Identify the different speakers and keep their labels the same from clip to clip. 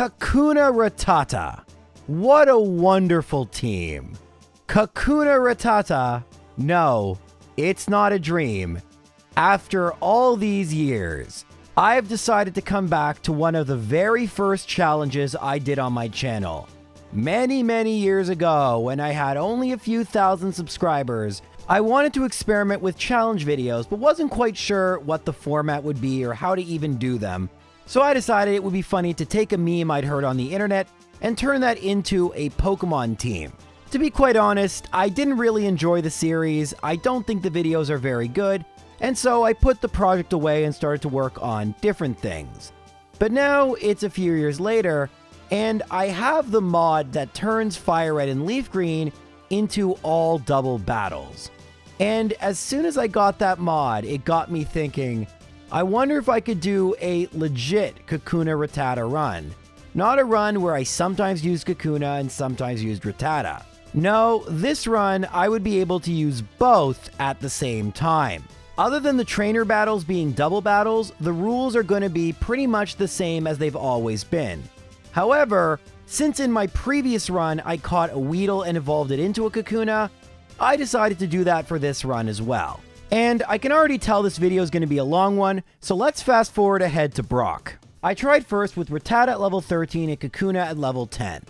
Speaker 1: Kakuna Rattata. What a wonderful team. Kakuna Rattata. No, it's not a dream. After all these years, I've decided to come back to one of the very first challenges I did on my channel. Many, many years ago, when I had only a few thousand subscribers, I wanted to experiment with challenge videos, but wasn't quite sure what the format would be or how to even do them. So I decided it would be funny to take a meme I'd heard on the internet and turn that into a Pokemon team. To be quite honest, I didn't really enjoy the series, I don't think the videos are very good, and so I put the project away and started to work on different things. But now it's a few years later, and I have the mod that turns Fire Red and Leaf Green into all double battles. And as soon as I got that mod, it got me thinking, I wonder if I could do a legit Kakuna Rattata run. Not a run where I sometimes use Kakuna and sometimes use Rattata. No, this run I would be able to use both at the same time. Other than the trainer battles being double battles, the rules are going to be pretty much the same as they've always been. However, since in my previous run I caught a Weedle and evolved it into a Kakuna, I decided to do that for this run as well. And I can already tell this video is going to be a long one, so let's fast forward ahead to Brock. I tried first with Rattata at level 13 and Kakuna at level 10.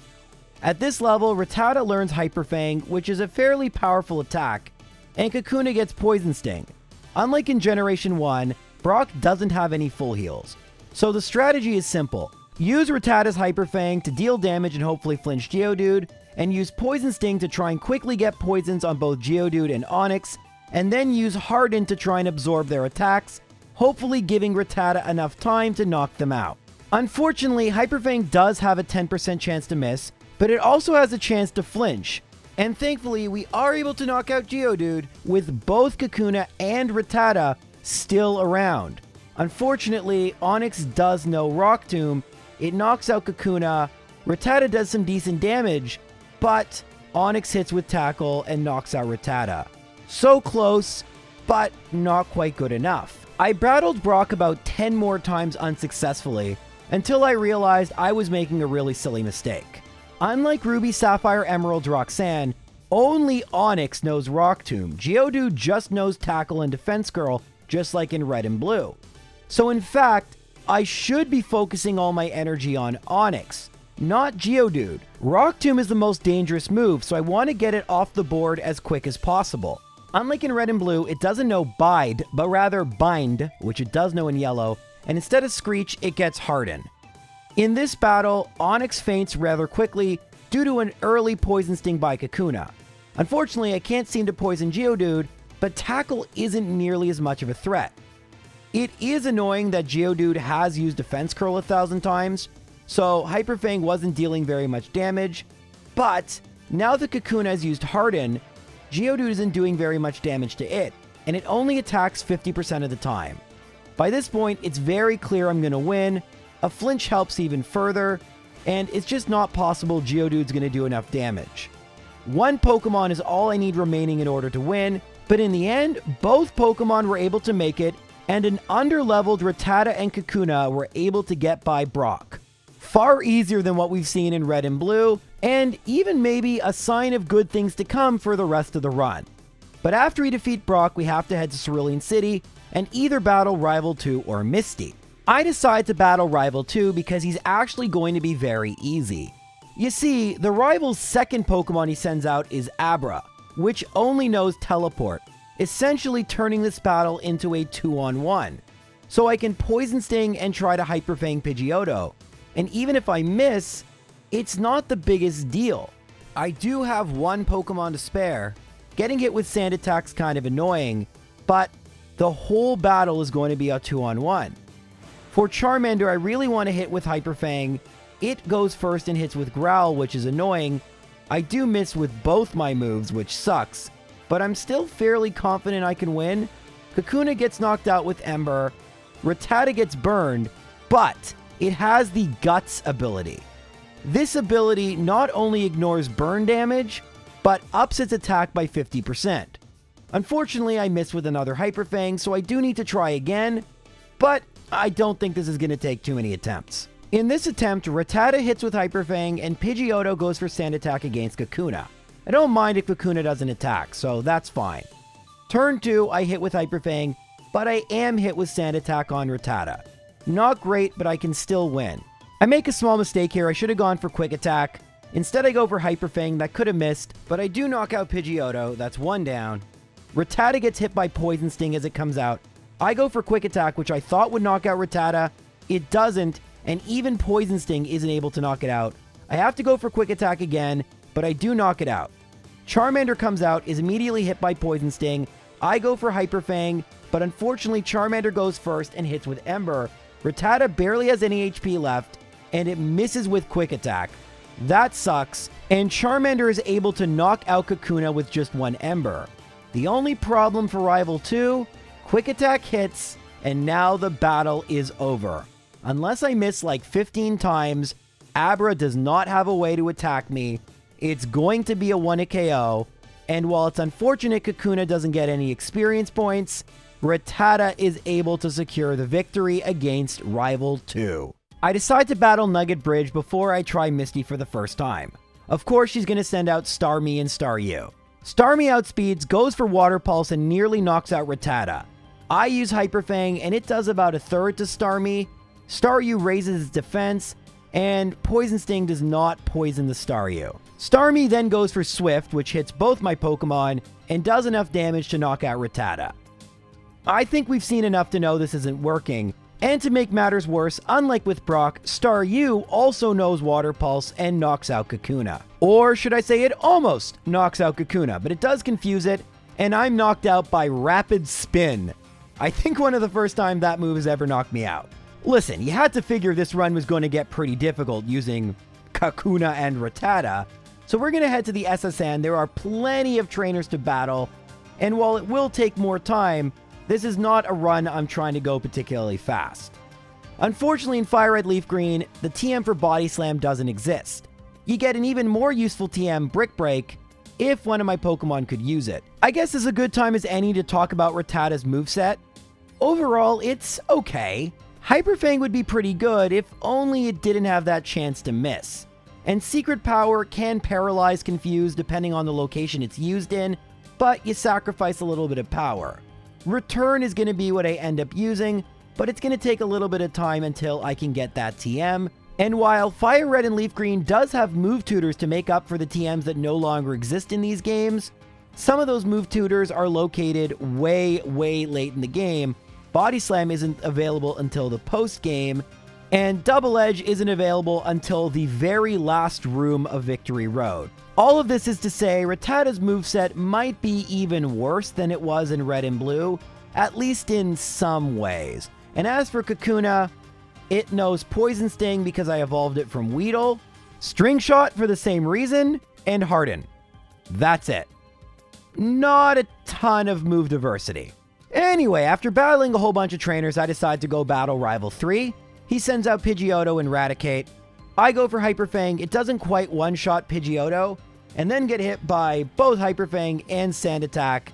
Speaker 1: At this level, Rattata learns Hyper Fang, which is a fairly powerful attack, and Kakuna gets Poison Sting. Unlike in Generation 1, Brock doesn't have any full heals. So the strategy is simple. Use Rattata's Hyper Fang to deal damage and hopefully flinch Geodude, and use Poison Sting to try and quickly get poisons on both Geodude and Onix, and then use Harden to try and absorb their attacks, hopefully giving Rattata enough time to knock them out. Unfortunately, Hyper Fang does have a 10% chance to miss, but it also has a chance to flinch, and thankfully, we are able to knock out Geodude with both Kakuna and Rattata still around. Unfortunately, Onix does know Rock Tomb. It knocks out Kakuna. Rattata does some decent damage, but Onix hits with Tackle and knocks out Rattata. So close, but not quite good enough. I battled Brock about 10 more times unsuccessfully until I realized I was making a really silly mistake. Unlike Ruby, Sapphire, Emerald, Roxanne, only Onix knows Rock Tomb. Geodude just knows Tackle and Defense Curl, just like in Red and Blue. So in fact, I should be focusing all my energy on Onix, not Geodude. Rock Tomb is the most dangerous move, so I want to get it off the board as quick as possible. Unlike in Red and Blue, it doesn't know Bide, but rather Bind, which it does know in Yellow, and instead of Screech, it gets Harden. In this battle, Onix faints rather quickly due to an early Poison Sting by Kakuna. Unfortunately, I can't seem to poison Geodude, but Tackle isn't nearly as much of a threat. It is annoying that Geodude has used Defense Curl a thousand times, so Hyper Fang wasn't dealing very much damage, but now that Kakuna has used Harden, Geodude isn't doing very much damage to it, and it only attacks 50% of the time. By this point, it's very clear I'm going to win, a flinch helps even further, and it's just not possible Geodude's going to do enough damage. One Pokemon is all I need remaining in order to win, but in the end, both Pokemon were able to make it, and an underleveled Rattata and Kakuna were able to get by Brock. Far easier than what we've seen in Red and Blue, and even maybe a sign of good things to come for the rest of the run. But after we defeat Brock, we have to head to Cerulean City and either battle Rival 2 or Misty. I decide to battle Rival 2 because he's actually going to be very easy. You see, the Rival's second Pokemon he sends out is Abra, which only knows Teleport, essentially turning this battle into a 2-on-1. So I can Poison Sting and try to Hyper Fang Pidgeotto. And even if I miss, it's not the biggest deal. I do have one Pokemon to spare. Getting hit with Sand Attack's kind of annoying, but the whole battle is going to be a 2-on-1. For Charmander, I really want to hit with Hyper Fang. It goes first and hits with Growl, which is annoying. I do miss with both my moves, which sucks, but I'm still fairly confident I can win. Kakuna gets knocked out with Ember. Rattata gets burned, but it has the Guts ability. This ability not only ignores burn damage, but ups its attack by 50%. Unfortunately, I missed with another Hyper Fang, so I do need to try again, but I don't think this is going to take too many attempts. In this attempt, Rattata hits with Hyper Fang and Pidgeotto goes for Sand Attack against Kakuna. I don't mind if Kakuna doesn't attack, so that's fine. Turn 2, I hit with Hyper Fang, but I am hit with Sand Attack on Rattata. Not great, but I can still win. I make a small mistake here, I should have gone for Quick Attack. Instead I go for Hyper Fang, that could have missed, but I do knock out Pidgeotto, that's one down. Rattata gets hit by Poison Sting as it comes out. I go for Quick Attack, which I thought would knock out Rattata. It doesn't, and even Poison Sting isn't able to knock it out. I have to go for Quick Attack again, but I do knock it out. Charmander comes out, is immediately hit by Poison Sting. I go for Hyper Fang, but unfortunately Charmander goes first and hits with Ember. Rattata barely has any HP left, and it misses with Quick Attack. That sucks, and Charmander is able to knock out Kakuna with just one Ember. The only problem for Rival 2, Quick Attack hits, and now the battle is over. Unless I miss like 15 times, Abra does not have a way to attack me. It's going to be a 1 KO, and while it's unfortunate Kakuna doesn't get any experience points, Rattata is able to secure the victory against Rival 2. I decide to battle Nugget Bridge before I try Misty for the first time. Of course, she's going to send out Starmie and Staryu. Starmie outspeeds, goes for Water Pulse, and nearly knocks out Rattata. I use Hyper Fang, and it does about a third to Starmie. Staryu raises its defense, and Poison Sting does not poison the Staryu. Starmie then goes for Swift, which hits both my Pokemon, and does enough damage to knock out Rattata. I think we've seen enough to know this isn't working. And to make matters worse, unlike with Brock, Staryu also knows Water Pulse and knocks out Kakuna. Or should I say it almost knocks out Kakuna, but it does confuse it, and I'm knocked out by Rapid Spin. I think one of the first time that move has ever knocked me out. Listen, you had to figure this run was going to get pretty difficult using Kakuna and Rattata, so we're going to head to the S.S. Anne. There are plenty of trainers to battle, and while it will take more time, this is not a run I'm trying to go particularly fast. Unfortunately, in Fire Red Leaf Green, the TM for Body Slam doesn't exist. You get an even more useful TM, Brick Break, if one of my Pokemon could use it. I guess is a good time as any to talk about Rattata's moveset. Overall, it's okay. Hyper Fang would be pretty good if only it didn't have that chance to miss. And Secret Power can paralyze Confuse depending on the location it's used in, but you sacrifice a little bit of power. Return is going to be what I end up using, but it's going to take a little bit of time until I can get that TM. And while Fire Red and Leaf Green does have move tutors to make up for the TMs that no longer exist in these games, some of those move tutors are located way, way late in the game. Body Slam isn't available until the post game, and Double Edge isn't available until the very last room of Victory Road. All of this is to say, Rattata's moveset might be even worse than it was in Red and Blue, at least in some ways. And as for Kakuna, it knows Poison Sting because I evolved it from Weedle, String Shot for the same reason, and Harden. That's it. Not a ton of move diversity. Anyway, after battling a whole bunch of trainers, I decide to go battle Rival 3. He sends out Pidgeotto and Raticate. I go for Hyper Fang. It doesn't quite one-shot Pidgeotto, and then get hit by both Hyper Fang and Sand Attack.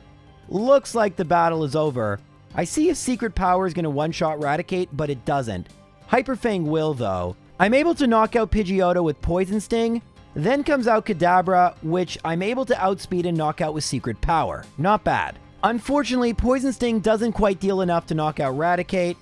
Speaker 1: Looks like the battle is over. I see if Secret Power is going to one-shot Raticate, but it doesn't. Hyper Fang will, though. I'm able to knock out Pidgeotto with Poison Sting, then comes out Kadabra, which I'm able to outspeed and knock out with Secret Power. Not bad. Unfortunately, Poison Sting doesn't quite deal enough to knock out Raticate,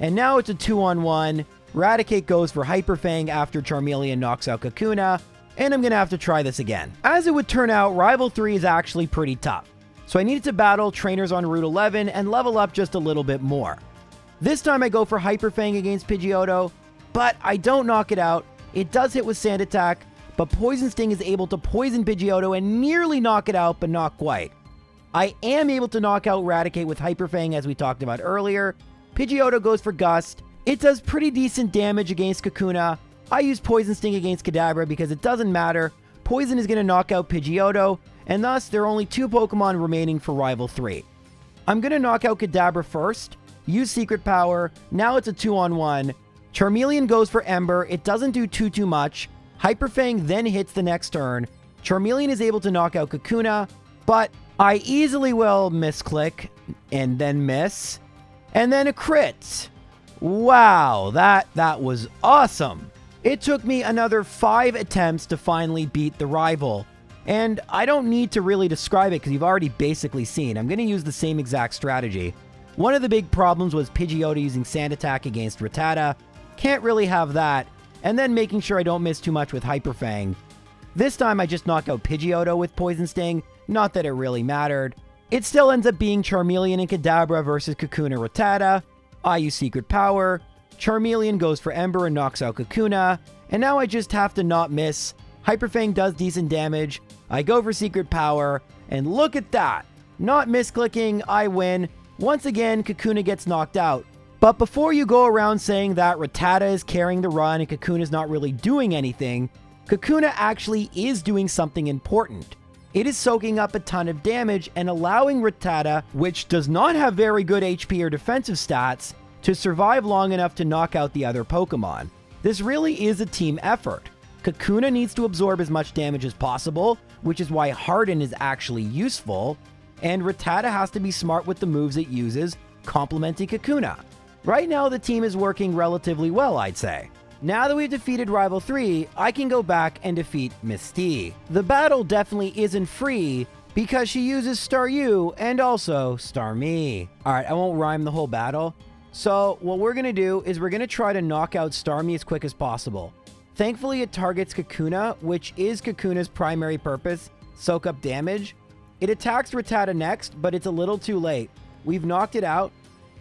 Speaker 1: and now it's a 2-on-1. Raticate goes for Hyper Fang after Charmeleon knocks out Kakuna, and I'm going to have to try this again. As it would turn out, Rival 3 is actually pretty tough, so I needed to battle trainers on Route 11 and level up just a little bit more. This time I go for Hyper Fang against Pidgeotto, but I don't knock it out. It does hit with Sand Attack, but Poison Sting is able to poison Pidgeotto and nearly knock it out, but not quite. I am able to knock out Raticate with Hyper Fang as we talked about earlier, Pidgeotto goes for Gust. It does pretty decent damage against Kakuna. I use Poison Sting against Kadabra because it doesn't matter. Poison is going to knock out Pidgeotto, and thus there are only two Pokemon remaining for Rival 3. I'm going to knock out Kadabra first, use Secret Power, now it's a 2-on-1. Charmeleon goes for Ember, it doesn't do too too much. Hyper Fang then hits the next turn. Charmeleon is able to knock out Kakuna, but I easily will misclick and then miss. And then a crit. Wow, that that was awesome. It took me another 5 attempts to finally beat the rival. And I don't need to really describe it because you've already basically seen. I'm going to use the same exact strategy. One of the big problems was Pidgeotto using Sand Attack against Rattata. Can't really have that. And then making sure I don't miss too much with Hyper Fang. This time I just knock out Pidgeotto with Poison Sting, not that it really mattered. It still ends up being Charmeleon and Kadabra versus Kakuna Rattata. I use Secret Power. Charmeleon goes for Ember and knocks out Kakuna. And now I just have to not miss. Hyper Fang does decent damage. I go for Secret Power. And look at that. Not misclicking, I win. Once again, Kakuna gets knocked out. But before you go around saying that Rattata is carrying the run and Kakuna is not really doing anything, Kakuna actually is doing something important. It is soaking up a ton of damage and allowing Rattata, which does not have very good HP or defensive stats, to survive long enough to knock out the other Pokemon. This really is a team effort. Kakuna needs to absorb as much damage as possible, which is why Harden is actually useful, and Rattata has to be smart with the moves it uses, complementing Kakuna. Right now, the team is working relatively well, I'd say. Now that we've defeated Rival 3, I can go back and defeat Misty. The battle definitely isn't free because she uses Staryu and also Starmie. Alright, I won't rhyme the whole battle. So what we're to do is we're to try to knock out Starmie as quick as possible. Thankfully, it targets Kakuna, which is Kakuna's primary purpose, soak up damage. It attacks Rattata next, but it's a little too late. We've knocked it out,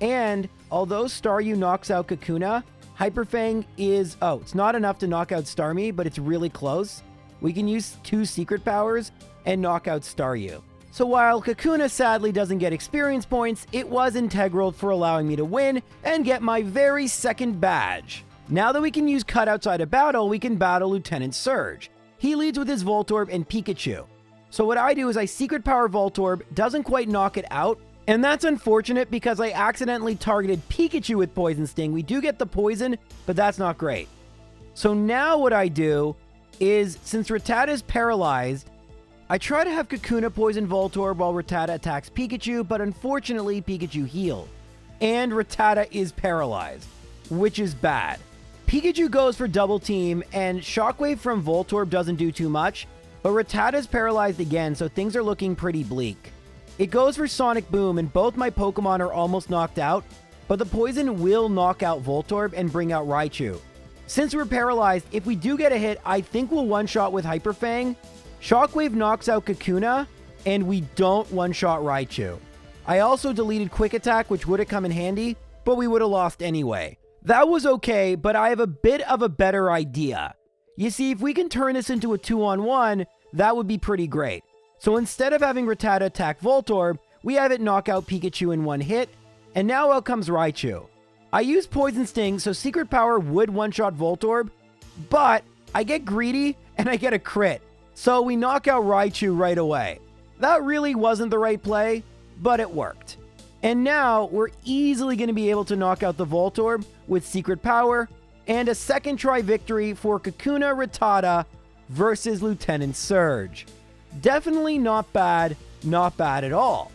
Speaker 1: and although Star Staryu knocks out Kakuna, Hyper Fang is, oh, it's not enough to knock out Starmie, but it's really close. We can use two secret powers and knock out Staryu. So while Kakuna sadly doesn't get experience points, it was integral for allowing me to win and get my very second badge. Now that we can use cut outside of battle, we can battle Lieutenant Surge. He leads with his Voltorb and Pikachu. So what I do is I secret power Voltorb, doesn't quite knock it out, and that's unfortunate because I accidentally targeted Pikachu with Poison Sting. We do get the poison, but that's not great. So now what I do is, since Rattata is paralyzed, I try to have Kakuna poison Voltorb while Rattata attacks Pikachu, but unfortunately Pikachu healed. And Rattata is paralyzed, which is bad. Pikachu goes for double team, and Shockwave from Voltorb doesn't do too much, but Rattata's paralyzed again, so things are looking pretty bleak. It goes for Sonic Boom, and both my Pokemon are almost knocked out, but the poison will knock out Voltorb and bring out Raichu. Since we're paralyzed, if we do get a hit, I think we'll one-shot with Hyper Fang. Shockwave knocks out Kakuna, and we don't one-shot Raichu. I also deleted Quick Attack, which would have come in handy, but we would have lost anyway. That was okay, but I have a bit of a better idea. You see, if we can turn this into a 2-on-1, that would be pretty great. So instead of having Rattata attack Voltorb, we have it knock out Pikachu in one hit, and now out comes Raichu. I use Poison Sting, so Secret Power would one-shot Voltorb, but I get greedy and I get a crit. So we knock out Raichu right away. That really wasn't the right play, but it worked. And now we're easily going to be able to knock out the Voltorb with Secret Power and a second try victory for Kakuna Rattata versus Lieutenant Surge. Definitely not bad, not bad at all.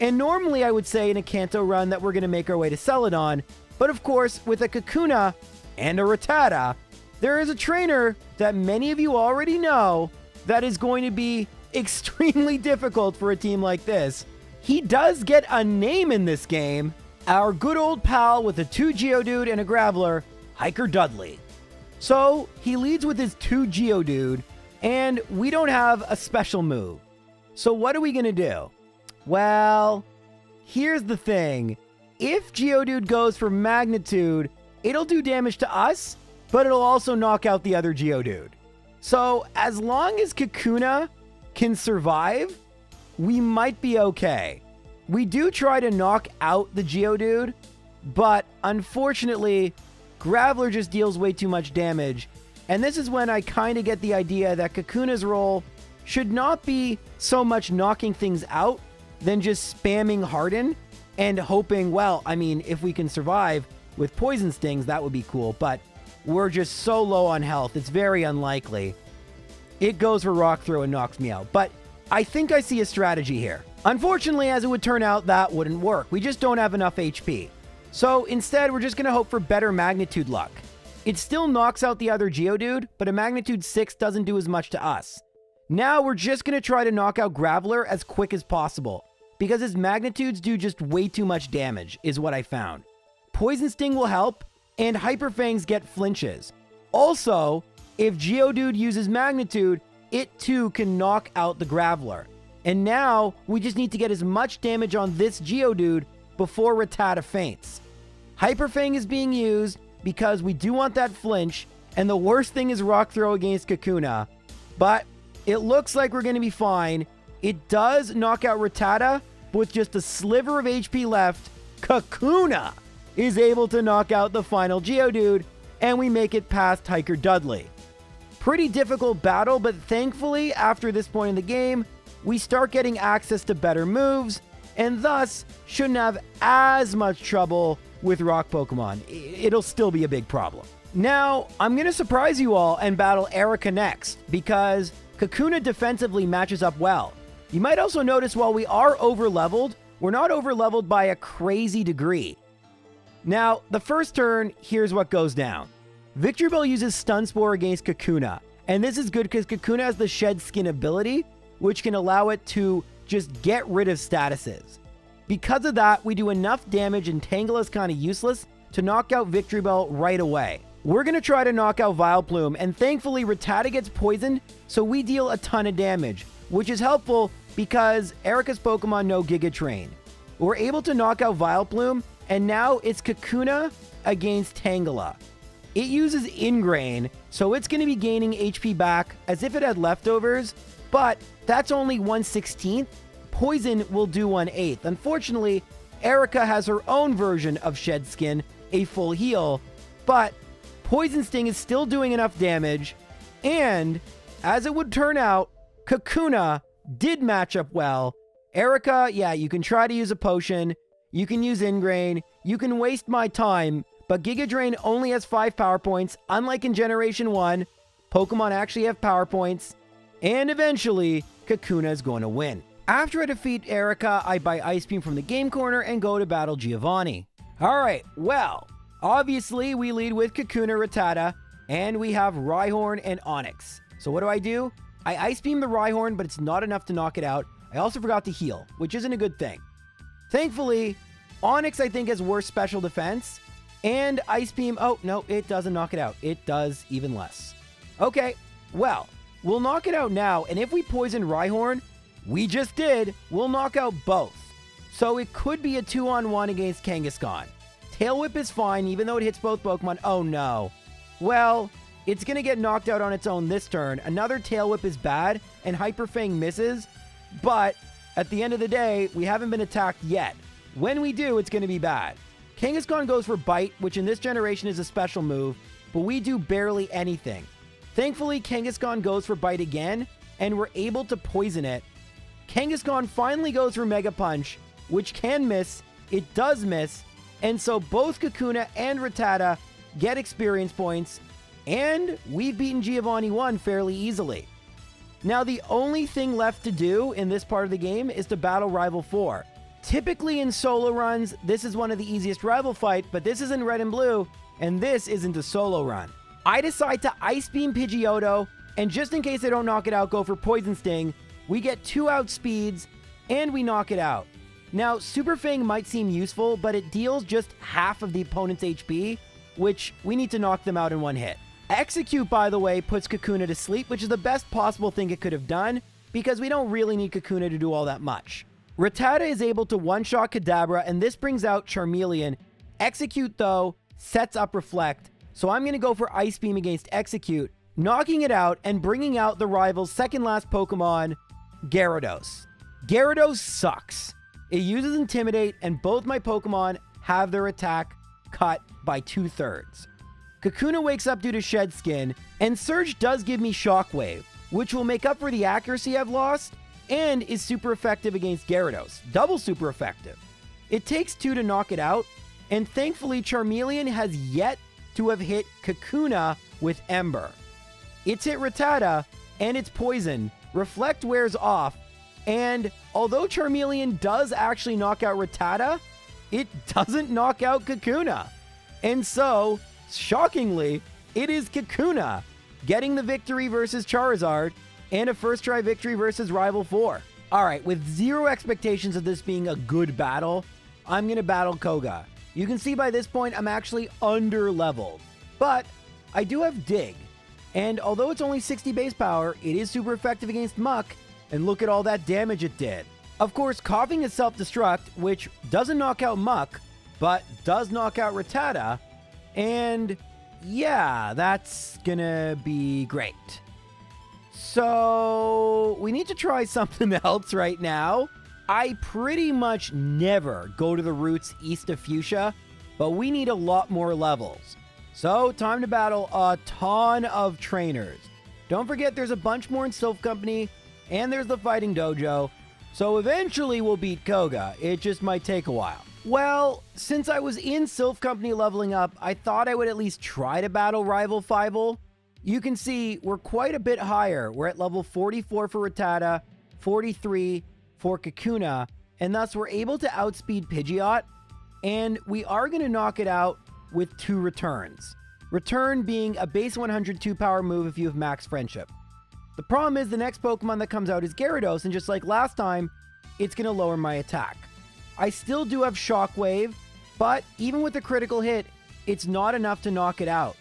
Speaker 1: And normally I would say in a Kanto run that we're going to make our way to Celadon, but of course, with a Kakuna and a Rattata, there is a trainer that many of you already know that is going to be extremely difficult for a team like this. He does get a name in this game. Our good old pal with a two Geodude and a Graveler, Hiker Dudley. So he leads with his two Geodude, and we don't have a special move. So what are we going to do? Well, here's the thing. If Geodude goes for Magnitude, it'll do damage to us, but it'll also knock out the other Geodude. So as long as Kakuna can survive, we might be okay. We do try to knock out the Geodude, but unfortunately, Graveler just deals way too much damage. And this is when I kind of get the idea that Kakuna's role should not be so much knocking things out than just spamming Harden and hoping, well, I mean, if we can survive with Poison Stings, that would be cool. But we're just so low on health, it's very unlikely. It goes for Rock Throw and knocks me out. But I think I see a strategy here. Unfortunately, as it would turn out, that wouldn't work. We just don't have enough HP. So instead, we're just going to hope for better magnitude luck. It still knocks out the other Geodude, but a magnitude 6 doesn't do as much to us. Now we're just going to try to knock out Graveler as quick as possible, because his magnitudes do just way too much damage, is what I found. Poison Sting will help, and Hyper Fangs get flinches. Also, if Geodude uses magnitude, it too can knock out the Graveler. And now we just need to get as much damage on this Geodude before Rattata faints. Hyper Fang is being used because we do want that flinch, and the worst thing is Rock Throw against Kakuna. But it looks like we're going to be fine. It does knock out Rattata, with just a sliver of HP left, Kakuna is able to knock out the final Geodude, and we make it past Hiker Dudley. Pretty difficult battle, but thankfully, after this point in the game, we start getting access to better moves, and thus shouldn't have as much trouble with rock Pokemon. It'll still be a big problem. Now, I'm going to surprise you all and battle Erika next, because Kakuna defensively matches up well. You might also notice while we are over leveled, we're not over leveled by a crazy degree. Now, the first turn, here's what goes down. Victreebel uses Stun Spore against Kakuna, and this is good because Kakuna has the Shed Skin ability, which can allow it to just get rid of statuses. Because of that, we do enough damage and Tangela is kind of useless to knock out Victreebel right away. We're going to try to knock out Vileplume, and thankfully Rattata gets poisoned, so we deal a ton of damage, which is helpful because Erika's Pokemon know Giga Drain. We're able to knock out Vileplume, and now it's Kakuna against Tangela. It uses Ingrain, so it's going to be gaining HP back as if it had leftovers, but that's only 1 16th. Poison will do 1 8th. Unfortunately, Erika has her own version of Shed Skin, a full heal, but Poison Sting is still doing enough damage, and as it would turn out, Kakuna did match up well. Erika, yeah, you can try to use a potion, you can use Ingrain, you can waste my time, but Giga Drain only has 5 power points, unlike in Generation 1. Pokemon actually have power points, and eventually, Kakuna is going to win. After I defeat Erika, I buy Ice Beam from the game corner and go to battle Giovanni. Alright, well, Obviously, we lead with Kakuna Rattata, and we have Rhyhorn and Onix. So what do I do? I Ice Beam the Rhyhorn, but it's not enough to knock it out. I also forgot to heal, which isn't a good thing. Thankfully, Onix, I think, has worse special defense, and Ice Beam, oh, no, it doesn't knock it out. It does even less. Okay, well, we'll knock it out now, and if we poison Rhyhorn, we just did, we'll knock out both. So it could be a two-on-one against Kangaskhan. Tail Whip is fine, even though it hits both Pokemon. Oh no. Well, it's going to get knocked out on its own this turn. Another Tail Whip is bad, and Hyper Fang misses. But at the end of the day, we haven't been attacked yet. When we do, it's going to be bad. Kangaskhan goes for Bite, which in this generation is a special move, but we do barely anything. Thankfully, Kangaskhan goes for Bite again, and we're able to poison it. Kangaskhan finally goes for Mega Punch, which can miss. It does miss, and so both Kakuna and Rattata get experience points, and we've beaten Giovanni 1 fairly easily. Now, the only thing left to do in this part of the game is to battle Rival 4. Typically in solo runs, this is one of the easiest rival fight, but this is in red and blue, and this isn't a solo run. I decide to Ice Beam Pidgeotto, and just in case I don't knock it out, go for Poison Sting. We get two outspeeds, and we knock it out. Now, Super Fang might seem useful, but it deals just half of the opponent's HP, which we need to knock them out in one hit. Exeggcute, by the way, puts Kakuna to sleep, which is the best possible thing it could have done, because we don't really need Kakuna to do all that much. Rattata is able to one-shot Kadabra, and this brings out Charmeleon. Exeggcute, though, sets up Reflect, so I'm going to go for Ice Beam against Exeggcute, knocking it out and bringing out the rival's second-last Pokemon, Gyarados. Gyarados sucks. It uses Intimidate, and both my Pokemon have their attack cut by two thirds. Kakuna wakes up due to Shed Skin, and Surge does give me Shockwave, which will make up for the accuracy I've lost, and is super effective against Gyarados. Double super effective. It takes two to knock it out, and thankfully Charmeleon has yet to have hit Kakuna with Ember. It's hit Rattata, and it's poison. Reflect wears off, and although Charmeleon does actually knock out Rattata, it doesn't knock out Kakuna. And so, shockingly, it is Kakuna getting the victory versus Charizard and a first try victory versus Rival 4. All right, with zero expectations of this being a good battle, I'm going to battle Koga. You can see by this point I'm actually under leveled, but I do have Dig. And although it's only 60 base power, it is super effective against Muk, and look at all that damage it did. Of course, Koffing is self-destruct, which doesn't knock out Muk, but does knock out Rattata, and yeah, that's gonna be great. So, we need to try something else right now. I pretty much never go to the routes east of Fuchsia, but we need a lot more levels. So, time to battle a ton of trainers. Don't forget there's a bunch more in Sylph Company, and there's the Fighting Dojo, so eventually we'll beat Koga. It just might take a while. Well, since I was in Sylph Company leveling up, I thought I would at least try to battle Rival Fivel. You can see we're quite a bit higher. We're at level 44 for Rattata, 43 for Kakuna, and thus we're able to outspeed Pidgeot, and we are going to knock it out with two returns. Return being a base 102 power move if you have max friendship. The problem is the next Pokemon that comes out is Gyarados, and just like last time, it's going to lower my attack. I still do have Shockwave, but even with a critical hit, it's not enough to knock it out.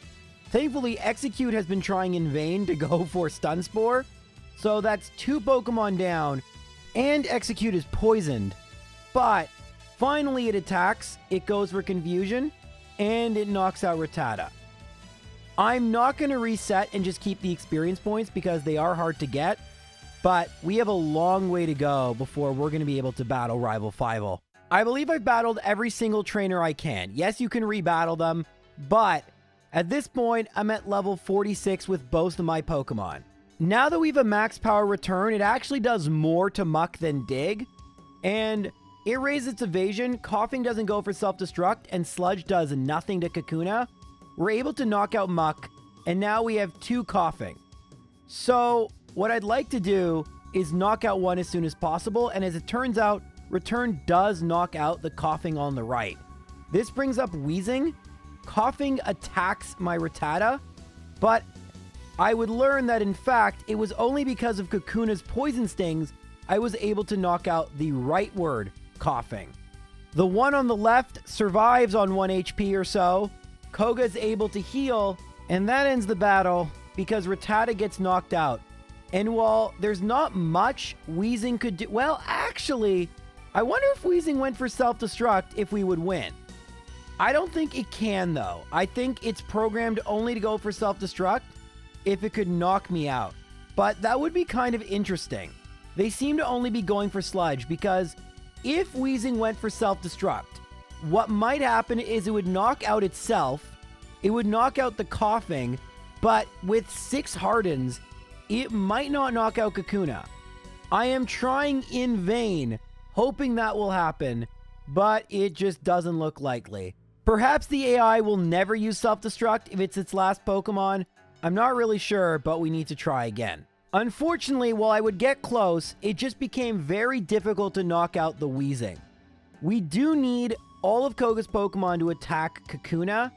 Speaker 1: Thankfully, Exeggcute has been trying in vain to go for Stun Spore, so that's two Pokemon down, and Exeggcute is poisoned. But finally it attacks, it goes for Confusion, and it knocks out Rattata. I'm not going to reset and just keep the experience points because they are hard to get, but we have a long way to go before we're going to be able to battle Rival Fivel. I believe I've battled every single trainer I can. Yes, you can rebattle them, but at this point, I'm at level 46 with both of my Pokemon. Now that we have a max power return, it actually does more to Muk than Dig. And it raises its evasion, Koffing doesn't go for self-destruct, and Sludge does nothing to Kakuna. We're able to knock out Muk, and now we have two Koffing. So, what I'd like to do is knock out one as soon as possible, and as it turns out, Return does knock out the Koffing on the right. This brings up Weezing. Koffing attacks my Rattata, but I would learn that in fact, it was only because of Kakuna's poison stings I was able to knock out the right Koffing. The one on the left survives on 1 HP or so. Koga's able to heal, and that ends the battle because Rattata gets knocked out. And while there's not much Weezing could do, well, actually, I wonder if Weezing went for self-destruct if we would win. I don't think it can, though. I think it's programmed only to go for self-destruct if it could knock me out. But that would be kind of interesting. They seem to only be going for Sludge because if Weezing went for self-destruct, what might happen is it would knock out itself, it would knock out the Koffing, but with six Hardens, it might not knock out Kakuna. I am trying in vain, hoping that will happen, but it just doesn't look likely. Perhaps the AI will never use self-destruct if it's its last Pokemon. I'm not really sure, but we need to try again. Unfortunately, while I would get close, it just became very difficult to knock out the Weezing. We do need all of Koga's Pokemon to attack Kakuna,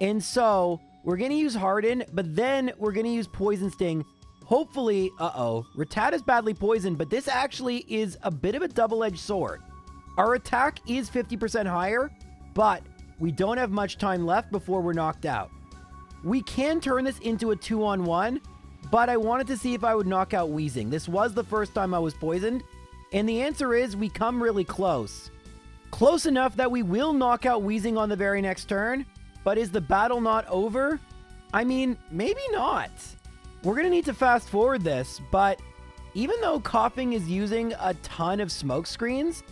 Speaker 1: and so we're going to use Harden, but then we're going to use Poison Sting. Hopefully, uh-oh, Rattata is badly poisoned, but this actually is a bit of a double-edged sword. Our attack is 50% higher, but we don't have much time left before we're knocked out. We can turn this into a two-on-one, but I wanted to see if I would knock out Weezing. This was the first time I was poisoned, and the answer is we come really close. Close enough that we will knock out Weezing on the very next turn, but is the battle not over? I mean, maybe not. We're to need to fast forward this, but even though Koffing is using a ton of smoke screens,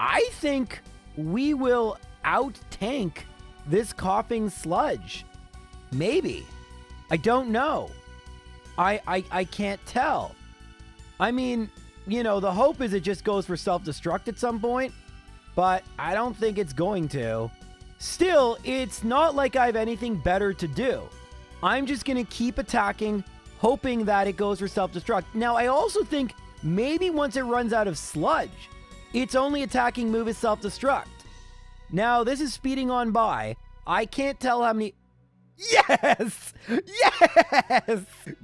Speaker 1: I think we will out tank this Koffing sludge. Maybe. I don't know. I, I I can't tell. I mean, you know, the hope is it just goes for self-destruct at some point, but I don't think it's going to. Still, it's not like I have anything better to do. I'm just going to keep attacking, hoping that it goes for self-destruct. Now, I also think maybe once it runs out of sludge, its only attacking move is self-destruct. Now, this is speeding on by. I can't tell how many. Yes! Yes!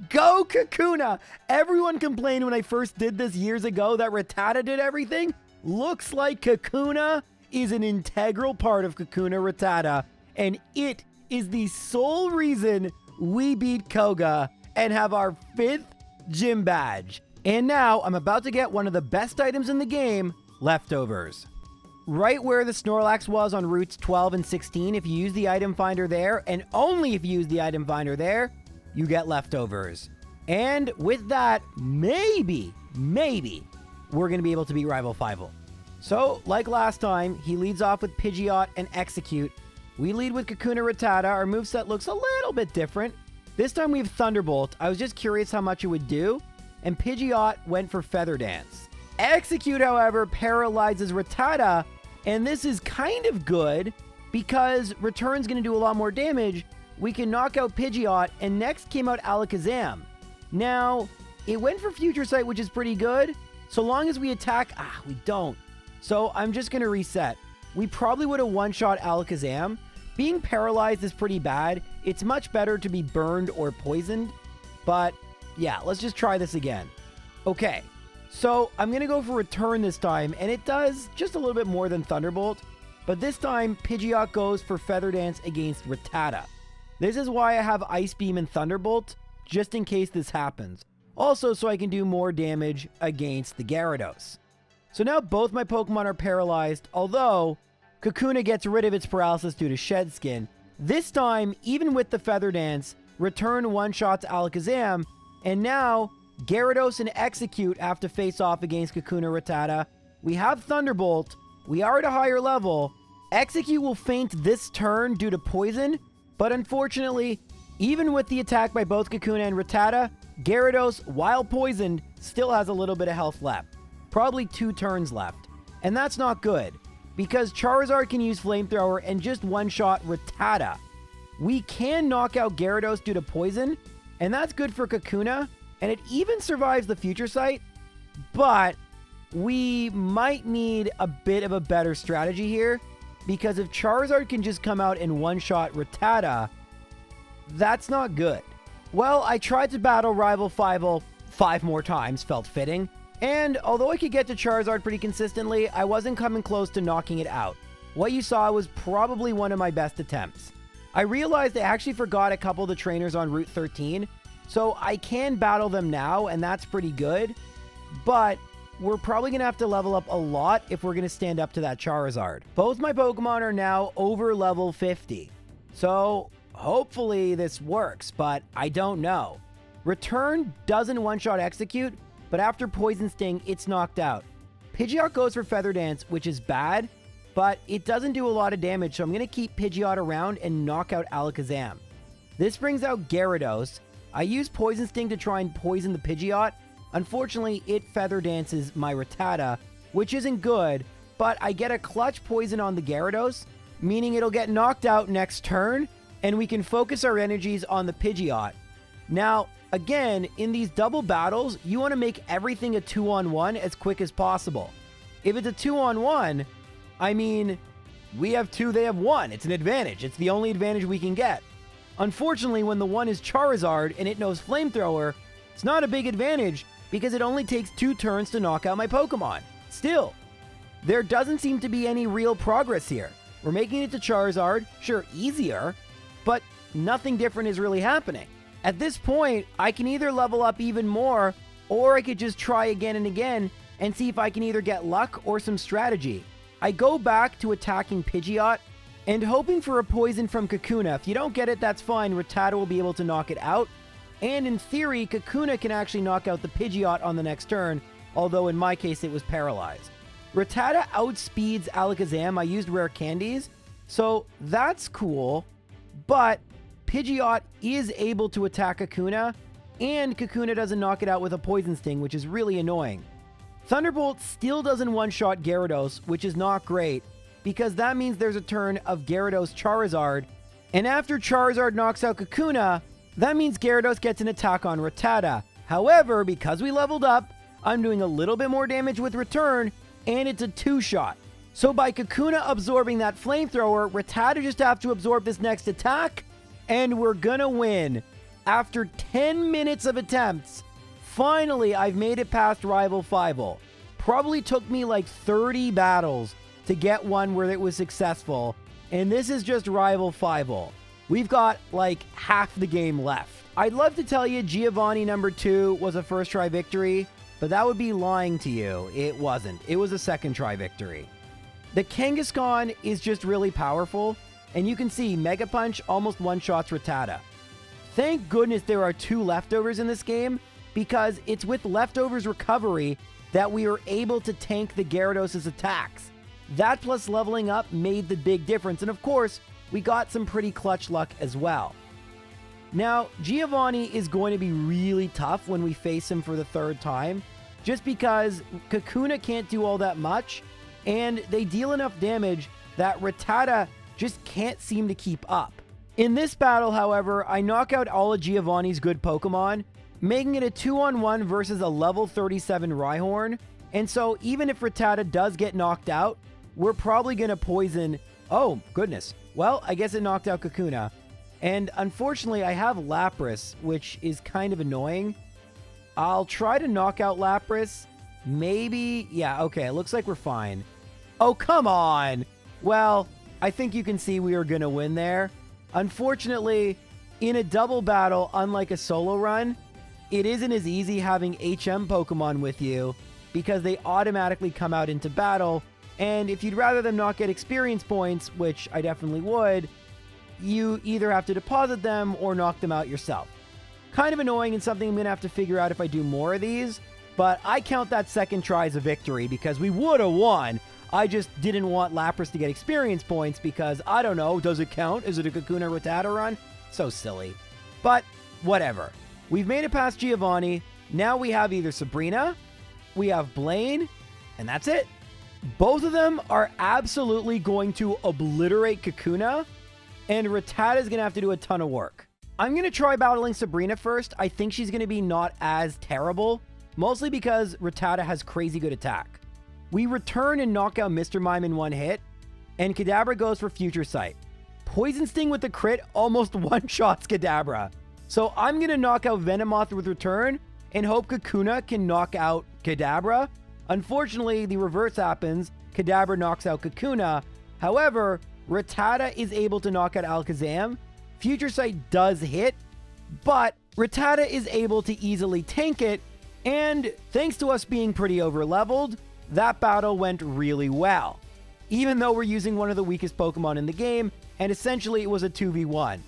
Speaker 1: Go Kakuna! Everyone complained when I first did this years ago that Rattata did everything. Looks like Kakuna is an integral part of Kakuna Rattata, and it is the sole reason we beat Koga and have our fifth gym badge. And now I'm about to get one of the best items in the game, leftovers. Right where the Snorlax was on routes 12 and 16, if you use the item finder there, and only if you use the item finder there, you get leftovers. And with that, maybe, maybe, we're going to be able to beat Rival Fivel. So, like last time, he leads off with Pidgeot and Exeggcute. We lead with Kakuna Rattata. Our moveset looks a little bit different. This time we have Thunderbolt. I was just curious how much it would do, and Pidgeot went for Feather Dance. Exeggcute, however, paralyzes Rattata, and this is kind of good because Return's going to do a lot more damage. We can knock out Pidgeot, and next came out Alakazam. Now, it went for Future Sight, which is pretty good. So long as we attack, ah, we don't. So I'm just going to reset. We probably would have one-shot Alakazam. Being paralyzed is pretty bad. It's much better to be burned or poisoned. But yeah, let's just try this again. Okay, so I'm going to go for Return this time, and it does just a little bit more than Thunderbolt. But this time, Pidgeot goes for Feather Dance against Rattata. This is why I have Ice Beam and Thunderbolt, just in case this happens. Also, so I can do more damage against the Gyarados. So now both my Pokemon are paralyzed, although Kakuna gets rid of its paralysis due to Shed Skin. This time, even with the Feather Dance, Return one-shots Alakazam, and now Gyarados and Exeggcute have to face off against Kakuna Rattata. We have Thunderbolt. We are at a higher level. Exeggcute will faint this turn due to poison, but unfortunately, even with the attack by both Kakuna and Rattata, Gyarados, while poisoned, still has a little bit of health left. Probably two turns left. And that's not good, because Charizard can use Flamethrower and just one-shot Rattata. We can knock out Gyarados due to poison, and that's good for Kakuna, and it even survives the future sight, but we might need a bit of a better strategy here because if Charizard can just come out and one-shot Rattata, that's not good. Well, I tried to battle Rival Fivel five more times, felt fitting, and although I could get to Charizard pretty consistently, I wasn't coming close to knocking it out. What you saw was probably one of my best attempts. I realized I actually forgot a couple of the trainers on Route 13, so I can battle them now, and that's pretty good. But we're probably going to have to level up a lot if we're going to stand up to that Charizard. Both my Pokemon are now over level 50. So hopefully this works, but I don't know. Return doesn't one-shot Exeggcute, but after Poison Sting, it's knocked out. Pidgeot goes for Feather Dance, which is bad, but it doesn't do a lot of damage, so I'm going to keep Pidgeot around and knock out Alakazam. This brings out Gyarados, I use Poison Sting to try and poison the Pidgeot. Unfortunately, it Feather Dances my Rattata, which isn't good, but I get a clutch poison on the Gyarados, meaning it'll get knocked out next turn, and we can focus our energies on the Pidgeot. Now, again, in these double battles, you want to make everything a 2-on-1 as quick as possible. If it's a 2-on-1, I mean, we have two, they have one. It's an advantage. It's the only advantage we can get. Unfortunately, when the one is Charizard and it knows Flamethrower, it's not a big advantage because it only takes two turns to knock out my Pokemon. Still, there doesn't seem to be any real progress here. We're making it to Charizard, sure, easier, but nothing different is really happening. At this point, I can either level up even more, or I could just try again and again and see if I can either get luck or some strategy. I go back to attacking Pidgeot and hoping for a poison from Kakuna. If you don't get it, that's fine. Rattata will be able to knock it out. And in theory, Kakuna can actually knock out the Pidgeot on the next turn, although in my case it was paralyzed. Rattata outspeeds Alakazam. I used rare candies, so that's cool. But Pidgeot is able to attack Kakuna, and Kakuna doesn't knock it out with a Poison Sting, which is really annoying. Thunderbolt still doesn't one-shot Gyarados, which is not great, because that means there's a turn of Gyarados Charizard. And after Charizard knocks out Kakuna, that means Gyarados gets an attack on Rattata. However, because we leveled up, I'm doing a little bit more damage with Return, and it's a two-shot. So by Kakuna absorbing that flamethrower, Rattata just have to absorb this next attack, and we're gonna win. After 10 minutes of attempts, finally I've made it past Rival Fivel. Probably took me like 30 battles to get one where it was successful, and this is just Rival Fivel. We've got like half the game left. I'd love to tell you Giovanni number two was a first try victory, but that would be lying to you. It wasn't. It was a second try victory. The Kangaskhan is just really powerful, and you can see Mega Punch almost one-shots Rattata. Thank goodness there are two leftovers in this game, because it's with leftovers recovery that we are able to tank the Gyarados' attacks. That plus leveling up made the big difference, and of course, we got some pretty clutch luck as well. Now, Giovanni is going to be really tough when we face him for the third time, just because Kakuna can't do all that much, and they deal enough damage that Rattata just can't seem to keep up. In this battle, however, I knock out all of Giovanni's good Pokemon, making it a 2-on-1 versus a level 37 Rhyhorn, and so even if Rattata does get knocked out, we're probably going to poison... Oh, goodness. Well, I guess it knocked out Kakuna. And unfortunately, I have Lapras, which is kind of annoying. I'll try to knock out Lapras. Maybe... Yeah, okay, it looks like we're fine. Oh, come on! Well, I think you can see we are going to win there. Unfortunately, in a double battle, unlike a solo run, it isn't as easy having HM Pokemon with you because they automatically come out into battle. And if you'd rather them not get experience points, which I definitely would, you either have to deposit them or knock them out yourself. Kind of annoying and something I'm going to have to figure out if I do more of these, but I count that second try as a victory because we would have won I just didn't want Lapras to get experience points because, I don't know, does it count? Is it a Kakuna Rattata run? So silly. But, whatever. We've made it past Giovanni. Now we have either Sabrina, we have Blaine, and that's it. Both of them are absolutely going to obliterate Kakuna, and Rattata is going to have to do a ton of work. I'm going to try battling Sabrina first. I think she's going to be not as terrible, mostly because Rattata has crazy good attack. We return and knock out Mr. Mime in one hit, and Kadabra goes for Future Sight. Poison Sting with the crit almost one-shots Kadabra. So I'm going to knock out Venomoth with Return and hope Kakuna can knock out Kadabra. Unfortunately, the reverse happens. Kadabra knocks out Kakuna. However, Rattata is able to knock out Alakazam. Future Sight does hit, but Rattata is able to easily tank it, and thanks to us being pretty over-leveled, that battle went really well. Even though we're using one of the weakest Pokemon in the game, and essentially it was a 2v1.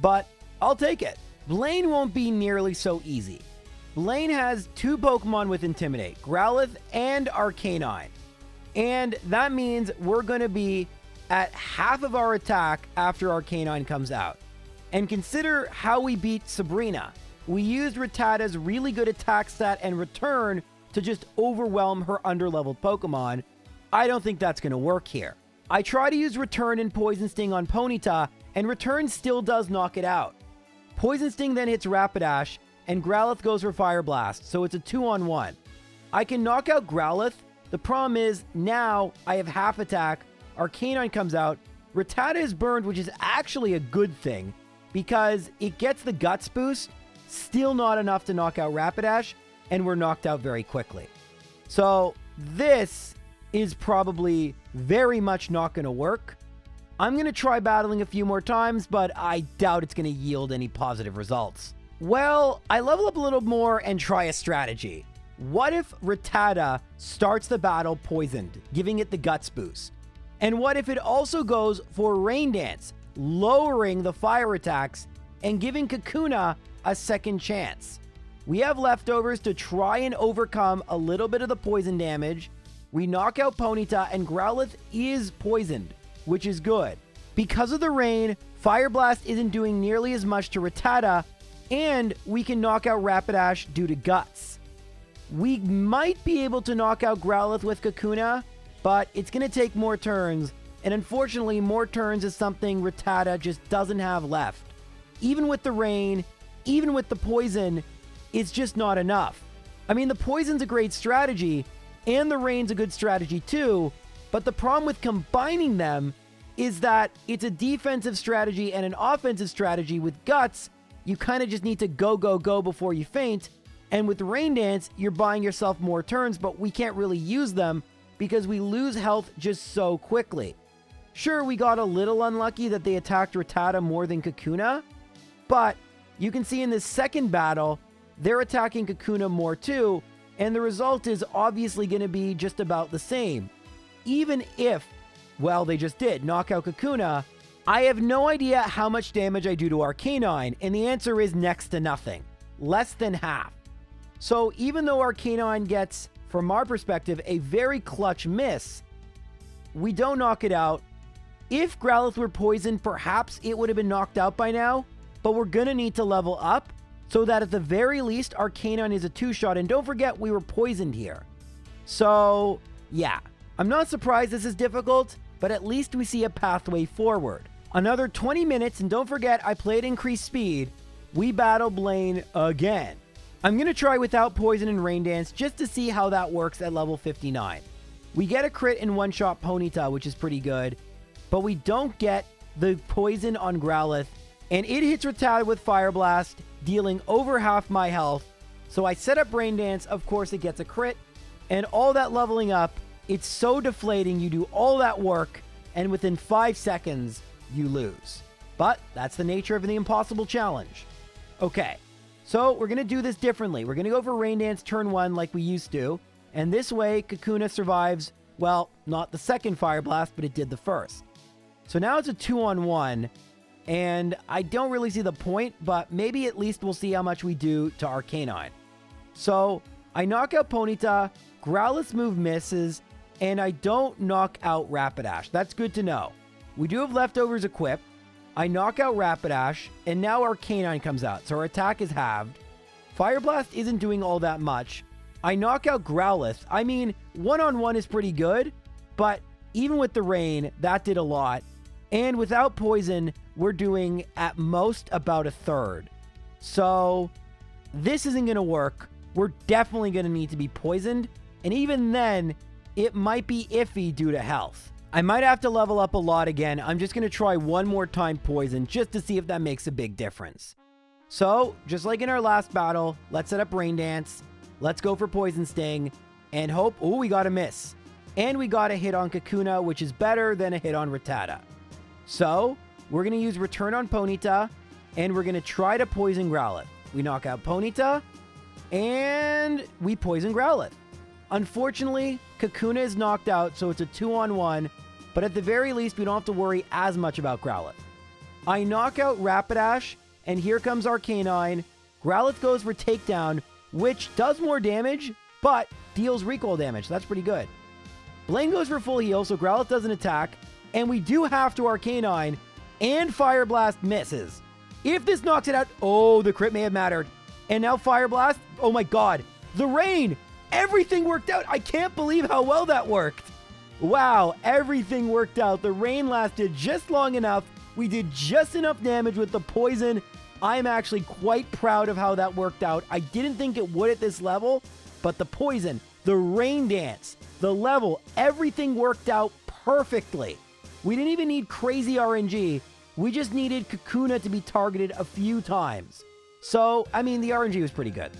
Speaker 1: But I'll take it. Blaine won't be nearly so easy. Blaine has two Pokemon with Intimidate, Growlithe and Arcanine. And that means we're going to be at half of our attack after Arcanine comes out. And consider how we beat Sabrina. We used Rattata's really good attack stat and return to just overwhelm her underleveled Pokemon. I don't think that's going to work here. I try to use Return and Poison Sting on Ponyta, and Return still does knock it out. Poison Sting then hits Rapidash, and Growlithe goes for Fire Blast, so it's a 2 on 1. I can knock out Growlithe. The problem is, now I have half attack, Our Arcanine comes out, Rattata is burned, which is actually a good thing, because it gets the Guts boost, still not enough to knock out Rapidash, and we're knocked out very quickly. So this is probably very much not going to work. I'm going to try battling a few more times, but I doubt it's going to yield any positive results. Well, I level up a little more and try a strategy. What if Rattata starts the battle poisoned, giving it the guts boost? And what if it also goes for Rain Dance, lowering the fire attacks and giving Kakuna a second chance? We have leftovers to try and overcome a little bit of the poison damage. We knock out Ponyta, and Growlithe is poisoned, which is good. Because of the rain, Fire Blast isn't doing nearly as much to Rattata, and we can knock out Rapidash due to Guts. We might be able to knock out Growlithe with Kakuna, but it's going to take more turns, and unfortunately, more turns is something Rattata just doesn't have left. Even with the rain, even with the poison, it's just not enough. I mean, the poison's a great strategy, and the rain's a good strategy too, But the problem with combining them is that it's a defensive strategy and an offensive strategy with guts. You kind of just need to go, go, go before you faint. And with Rain Dance, you're buying yourself more turns, but we can't really use them because we lose health just so quickly. Sure, we got a little unlucky that they attacked Rattata more than Kakuna, but you can see in this second battle, they're attacking Kakuna more too, and the result is obviously going to be just about the same. Even if, well, they just did knock out Kakuna, I have no idea how much damage I do to Arcanine, and the answer is next to nothing. Less than half. So even though Arcanine gets, from our perspective, a very clutch miss, we don't knock it out. If Growlithe were poisoned, perhaps it would have been knocked out by now, but we're going to need to level up so that at the very least, Arcanine is a two-shot. And don't forget, we were poisoned here. So, yeah. I'm not surprised this is difficult, but at least we see a pathway forward. Another 20 minutes, and don't forget, I played increased speed. We battle Blaine again. I'm going to try without Poison and Rain Dance just to see how that works at level 59. We get a crit in one-shot Ponyta, which is pretty good, but we don't get the Poison on Growlithe, and it hits Rattata with Fire Blast, dealing over half my health. So I set up Rain Dance, of course it gets a crit, and all that leveling up, it's so deflating, you do all that work, and within 5 seconds, you lose. But that's the nature of the impossible challenge. Okay, so we're to do this differently. We're to go for Rain Dance turn 1 like we used to, and this way Kakuna survives, well, not the second Fire Blast, but it did the first. So now it's a 2 on 1, and I don't really see the point, but maybe at least we'll see how much we do to Arcanine. So I knock out Ponyta, Growlithe's move misses, and I don't knock out Rapidash. That's good to know. We do have leftovers equipped. I knock out Rapidash, and now Arcanine comes out, so our attack is halved. Fire Blast isn't doing all that much. I knock out Growlithe. I mean, one-on-one -on -one is pretty good, but even with the rain, that did a lot. And without poison, we're doing at most about a third. So this isn't going to work. We're definitely going to need to be poisoned. And even then, it might be iffy due to health. I might have to level up a lot again. I'm just going to try one more time poison just to see if that makes a big difference. So, just like in our last battle, let's set up Rain Dance. Let's go for Poison Sting and hope... Oh, we got a miss. And we got a hit on Kakuna, which is better than a hit on Rattata. So, we're going to use Return on Ponyta, and we're going to try to poison Growlithe. We knock out Ponyta, and we poison Growlithe. Unfortunately, Kakuna is knocked out, so it's a two-on-one, but at the very least, we don't have to worry as much about Growlithe. I knock out Rapidash, and here comes Arcanine. Growlithe goes for Takedown, which does more damage, but deals recoil damage. That's pretty good. Blaine goes for full heal, so Growlithe doesn't attack, and we do have to Arcanine, and Fire Blast misses. If this knocks it out, oh, the crit may have mattered. And now Fire Blast, oh my god, the rain, everything worked out. I can't believe how well that worked. Wow, everything worked out. The rain lasted just long enough. We did just enough damage with the poison. I'm actually quite proud of how that worked out. I didn't think it would at this level, but the poison, the rain dance, the level, everything worked out perfectly. We didn't even need crazy RNG. We just needed Kakuna to be targeted a few times. So, I mean, the RNG was pretty good.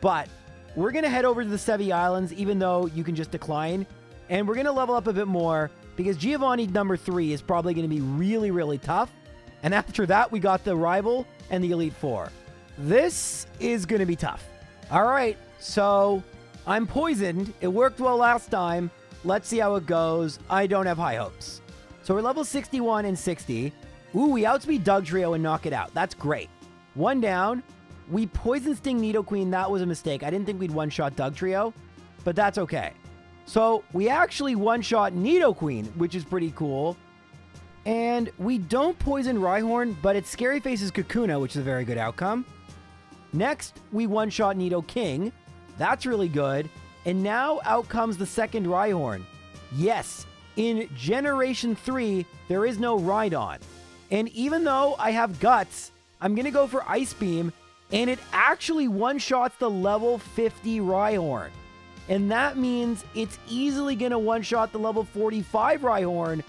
Speaker 1: But we're going to head over to the Sevii Islands, even though you can just decline. And we're going to level up a bit more because Giovanni number three is probably going to be really, really tough. And after that, we got the Rival and the Elite Four. This is going to be tough. All right, so I'm poisoned. It worked well last time. Let's see how it goes. I don't have high hopes. So we're level 61 and 60. Ooh, we outspeed Dugtrio and knock it out. That's great. One down. We Poison Sting Nidoqueen. That was a mistake. I didn't think we'd one-shot Dugtrio, but that's okay. So we actually one-shot Nidoqueen, which is pretty cool. And we don't poison Rhyhorn, but it's Scary Face's Kakuna, which is a very good outcome. Next, we one-shot Nidoking. That's really good. And now out comes the second Rhyhorn. Yes, in Generation 3, there is no Rhydon. And even though I have Guts, I'm going to go for Ice Beam, and it actually one-shots the level 50 Rhyhorn. And that means it's easily going to one shot the level 45 Rhyhorn,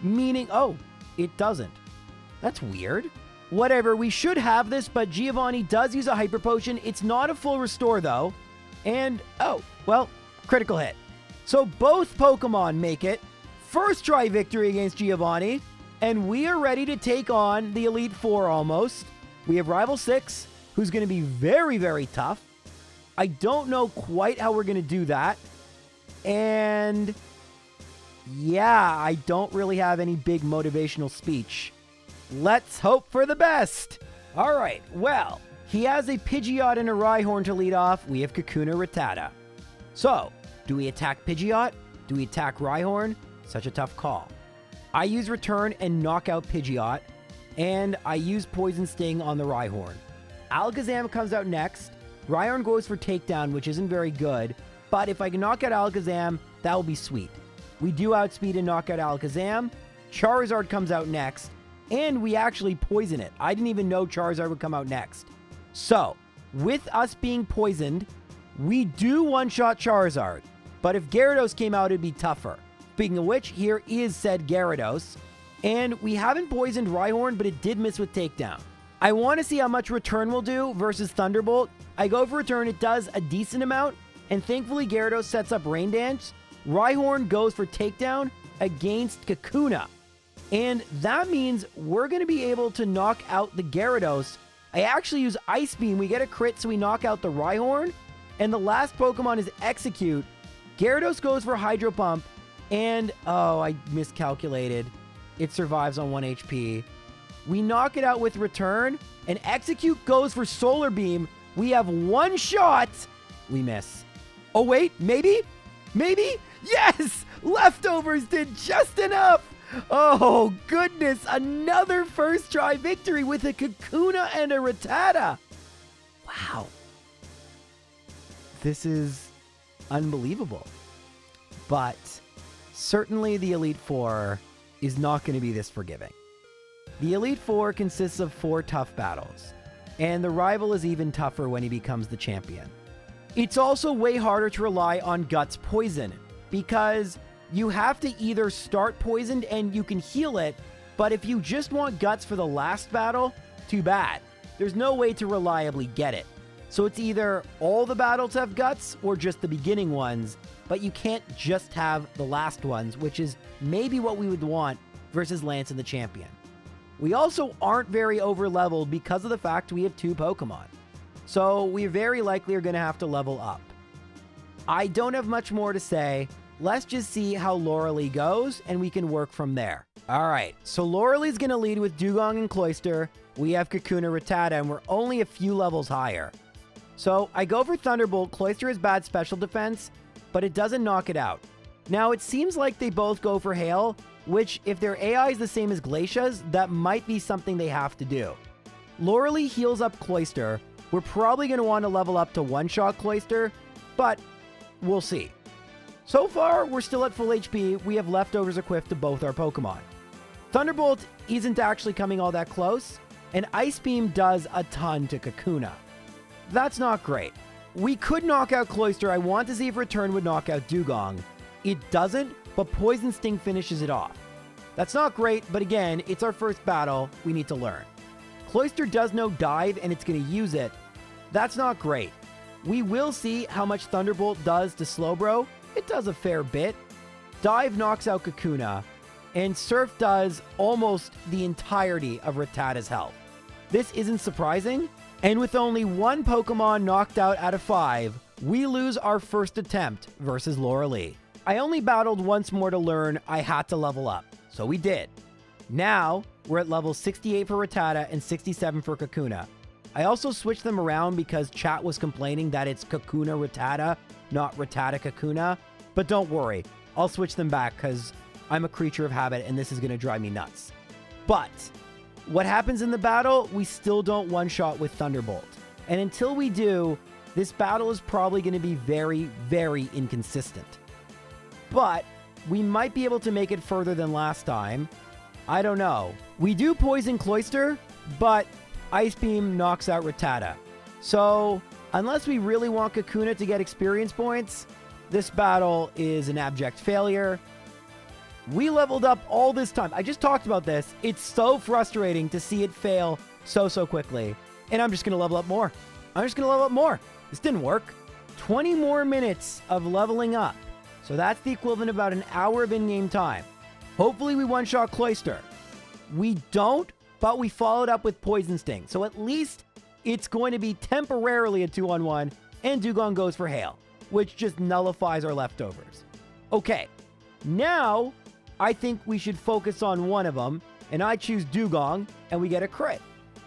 Speaker 1: meaning, oh, it doesn't. That's weird. Whatever, we should have this, but Giovanni does use a Hyper Potion. It's not a full restore, though. And, oh, well, critical hit. So both Pokemon make it. First try victory against Giovanni. And we are ready to take on the Elite Four almost. We have Rival 6, who's going to be very, very tough. I don't know quite how we're going to do that. And yeah, I don't really have any big motivational speech. Let's hope for the best. All right, well, he has a Pidgeot and a Rhyhorn to lead off. We have Kakuna Rattata. So, do we attack Pidgeot? Do we attack Rhyhorn? Such a tough call. I use Return and knock out Pidgeot, and I use Poison Sting on the Rhyhorn. Alakazam comes out next. Rhyhorn goes for Takedown, which isn't very good, but if I can knock out Alakazam, that will be sweet. We do outspeed and knock out Alakazam. Charizard comes out next, and we actually poison it. I didn't even know Charizard would come out next. So, with us being poisoned, we do one-shot Charizard. But if Gyarados came out, it'd be tougher. Speaking of which, here is said Gyarados. And we haven't poisoned Rhyhorn, but it did miss with Takedown. I want to see how much Return will do versus Thunderbolt. I go for Return, it does a decent amount. And thankfully, Gyarados sets up Rain Dance. Rhyhorn goes for Takedown against Kakuna. And that means we're going to be able to knock out the Gyarados. I actually use Ice Beam. We get a crit, so we knock out the Rhyhorn. And the last Pokemon is Exeggcute. Gyarados goes for Hydro Pump. And, oh, I miscalculated. It survives on 1 HP. We knock it out with Return. And Exeggcute goes for Solar Beam. We have one shot. We miss. Oh, wait, maybe? Maybe? Yes! Leftovers did just enough! Oh, goodness. Another first try victory with a Kakuna and a Rattata. Wow. This is unbelievable. But certainly the Elite Four is not going to be this forgiving. The Elite Four consists of four tough battles, and the rival is even tougher when he becomes the champion. It's also way harder to rely on Guts Poison, because you have to either start poisoned and you can heal it, but if you just want Guts for the last battle, too bad. There's no way to reliably get it. So it's either all the battles have Guts or just the beginning ones, but you can't just have the last ones, which is maybe what we would want versus Lance and the Champion. We also aren't very over leveled because of the fact we have two Pokemon. So we very likely are going to have to level up. I don't have much more to say. Let's just see how Lorelei goes, and we can work from there. All right, so Lorelei's going to lead with Dewgong and Cloyster. We have Kakuna Rattata, and we're only a few levels higher. So I go for Thunderbolt. Cloyster has bad special defense, but it doesn't knock it out. Now, it seems like they both go for Hail, which, if their AI is the same as Glacia's, that might be something they have to do. Lorelei heals up Cloyster. We're probably going to want to level up to one-shot Cloyster, but we'll see. So far, we're still at full HP. We have leftovers equipped to both our Pokemon. Thunderbolt isn't actually coming all that close, and Ice Beam does a ton to Kakuna. That's not great. We could knock out Cloyster. I want to see if Return would knock out Dewgong. It doesn't, but Poison Sting finishes it off. That's not great, but again, it's our first battle. We need to learn. Cloyster does know Dive, and it's going to use it. That's not great. We will see how much Thunderbolt does to Slowbro. It does a fair bit. Dive knocks out Kakuna, and Surf does almost the entirety of Rattata's health. This isn't surprising, and with only one Pokemon knocked out out of five, we lose our first attempt versus Lorelei. I only battled once more to learn I had to level up, so we did. Now, we're at level 68 for Rattata and 67 for Kakuna. I also switched them around because chat was complaining that it's Kakuna Rattata, not Rattata Kakuna. But don't worry, I'll switch them back because I'm a creature of habit and this is going to drive me nuts. But what happens in the battle, we still don't one shot with Thunderbolt. And until we do, this battle is probably going to be very, very inconsistent. But we might be able to make it further than last time. I don't know. We do poison Cloyster, but Ice Beam knocks out Rattata. So, unless we really want Kakuna to get experience points, this battle is an abject failure. We leveled up all this time. I just talked about this. It's so frustrating to see it fail so, so quickly. And I'm just going to level up more. I'm just going to level up more. This didn't work. 20 more minutes of leveling up. So that's the equivalent of about an hour of in-game time. Hopefully we one-shot Cloyster. We don't, but we followed up with Poison Sting. So at least it's going to be temporarily a two-on-one, and Dewgong goes for Hail, which just nullifies our leftovers. Okay, now I think we should focus on one of them, and I choose Dewgong, and we get a crit.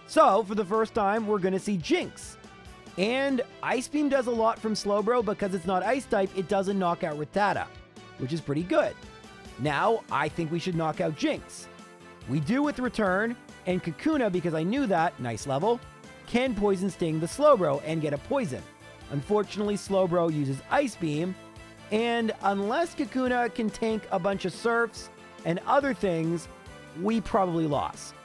Speaker 1: So, for the first time, we're going to see Jynx. And Ice Beam does a lot from Slowbro because it's not Ice type, it doesn't knock out Rattata, which is pretty good. Now, I think we should knock out Jynx. We do with Return, and Kakuna, because I knew that, nice level, can Poison Sting the Slowbro and get a poison. Unfortunately, Slowbro uses Ice Beam, and unless Kakuna can tank a bunch of Surfs and other things, we probably lost.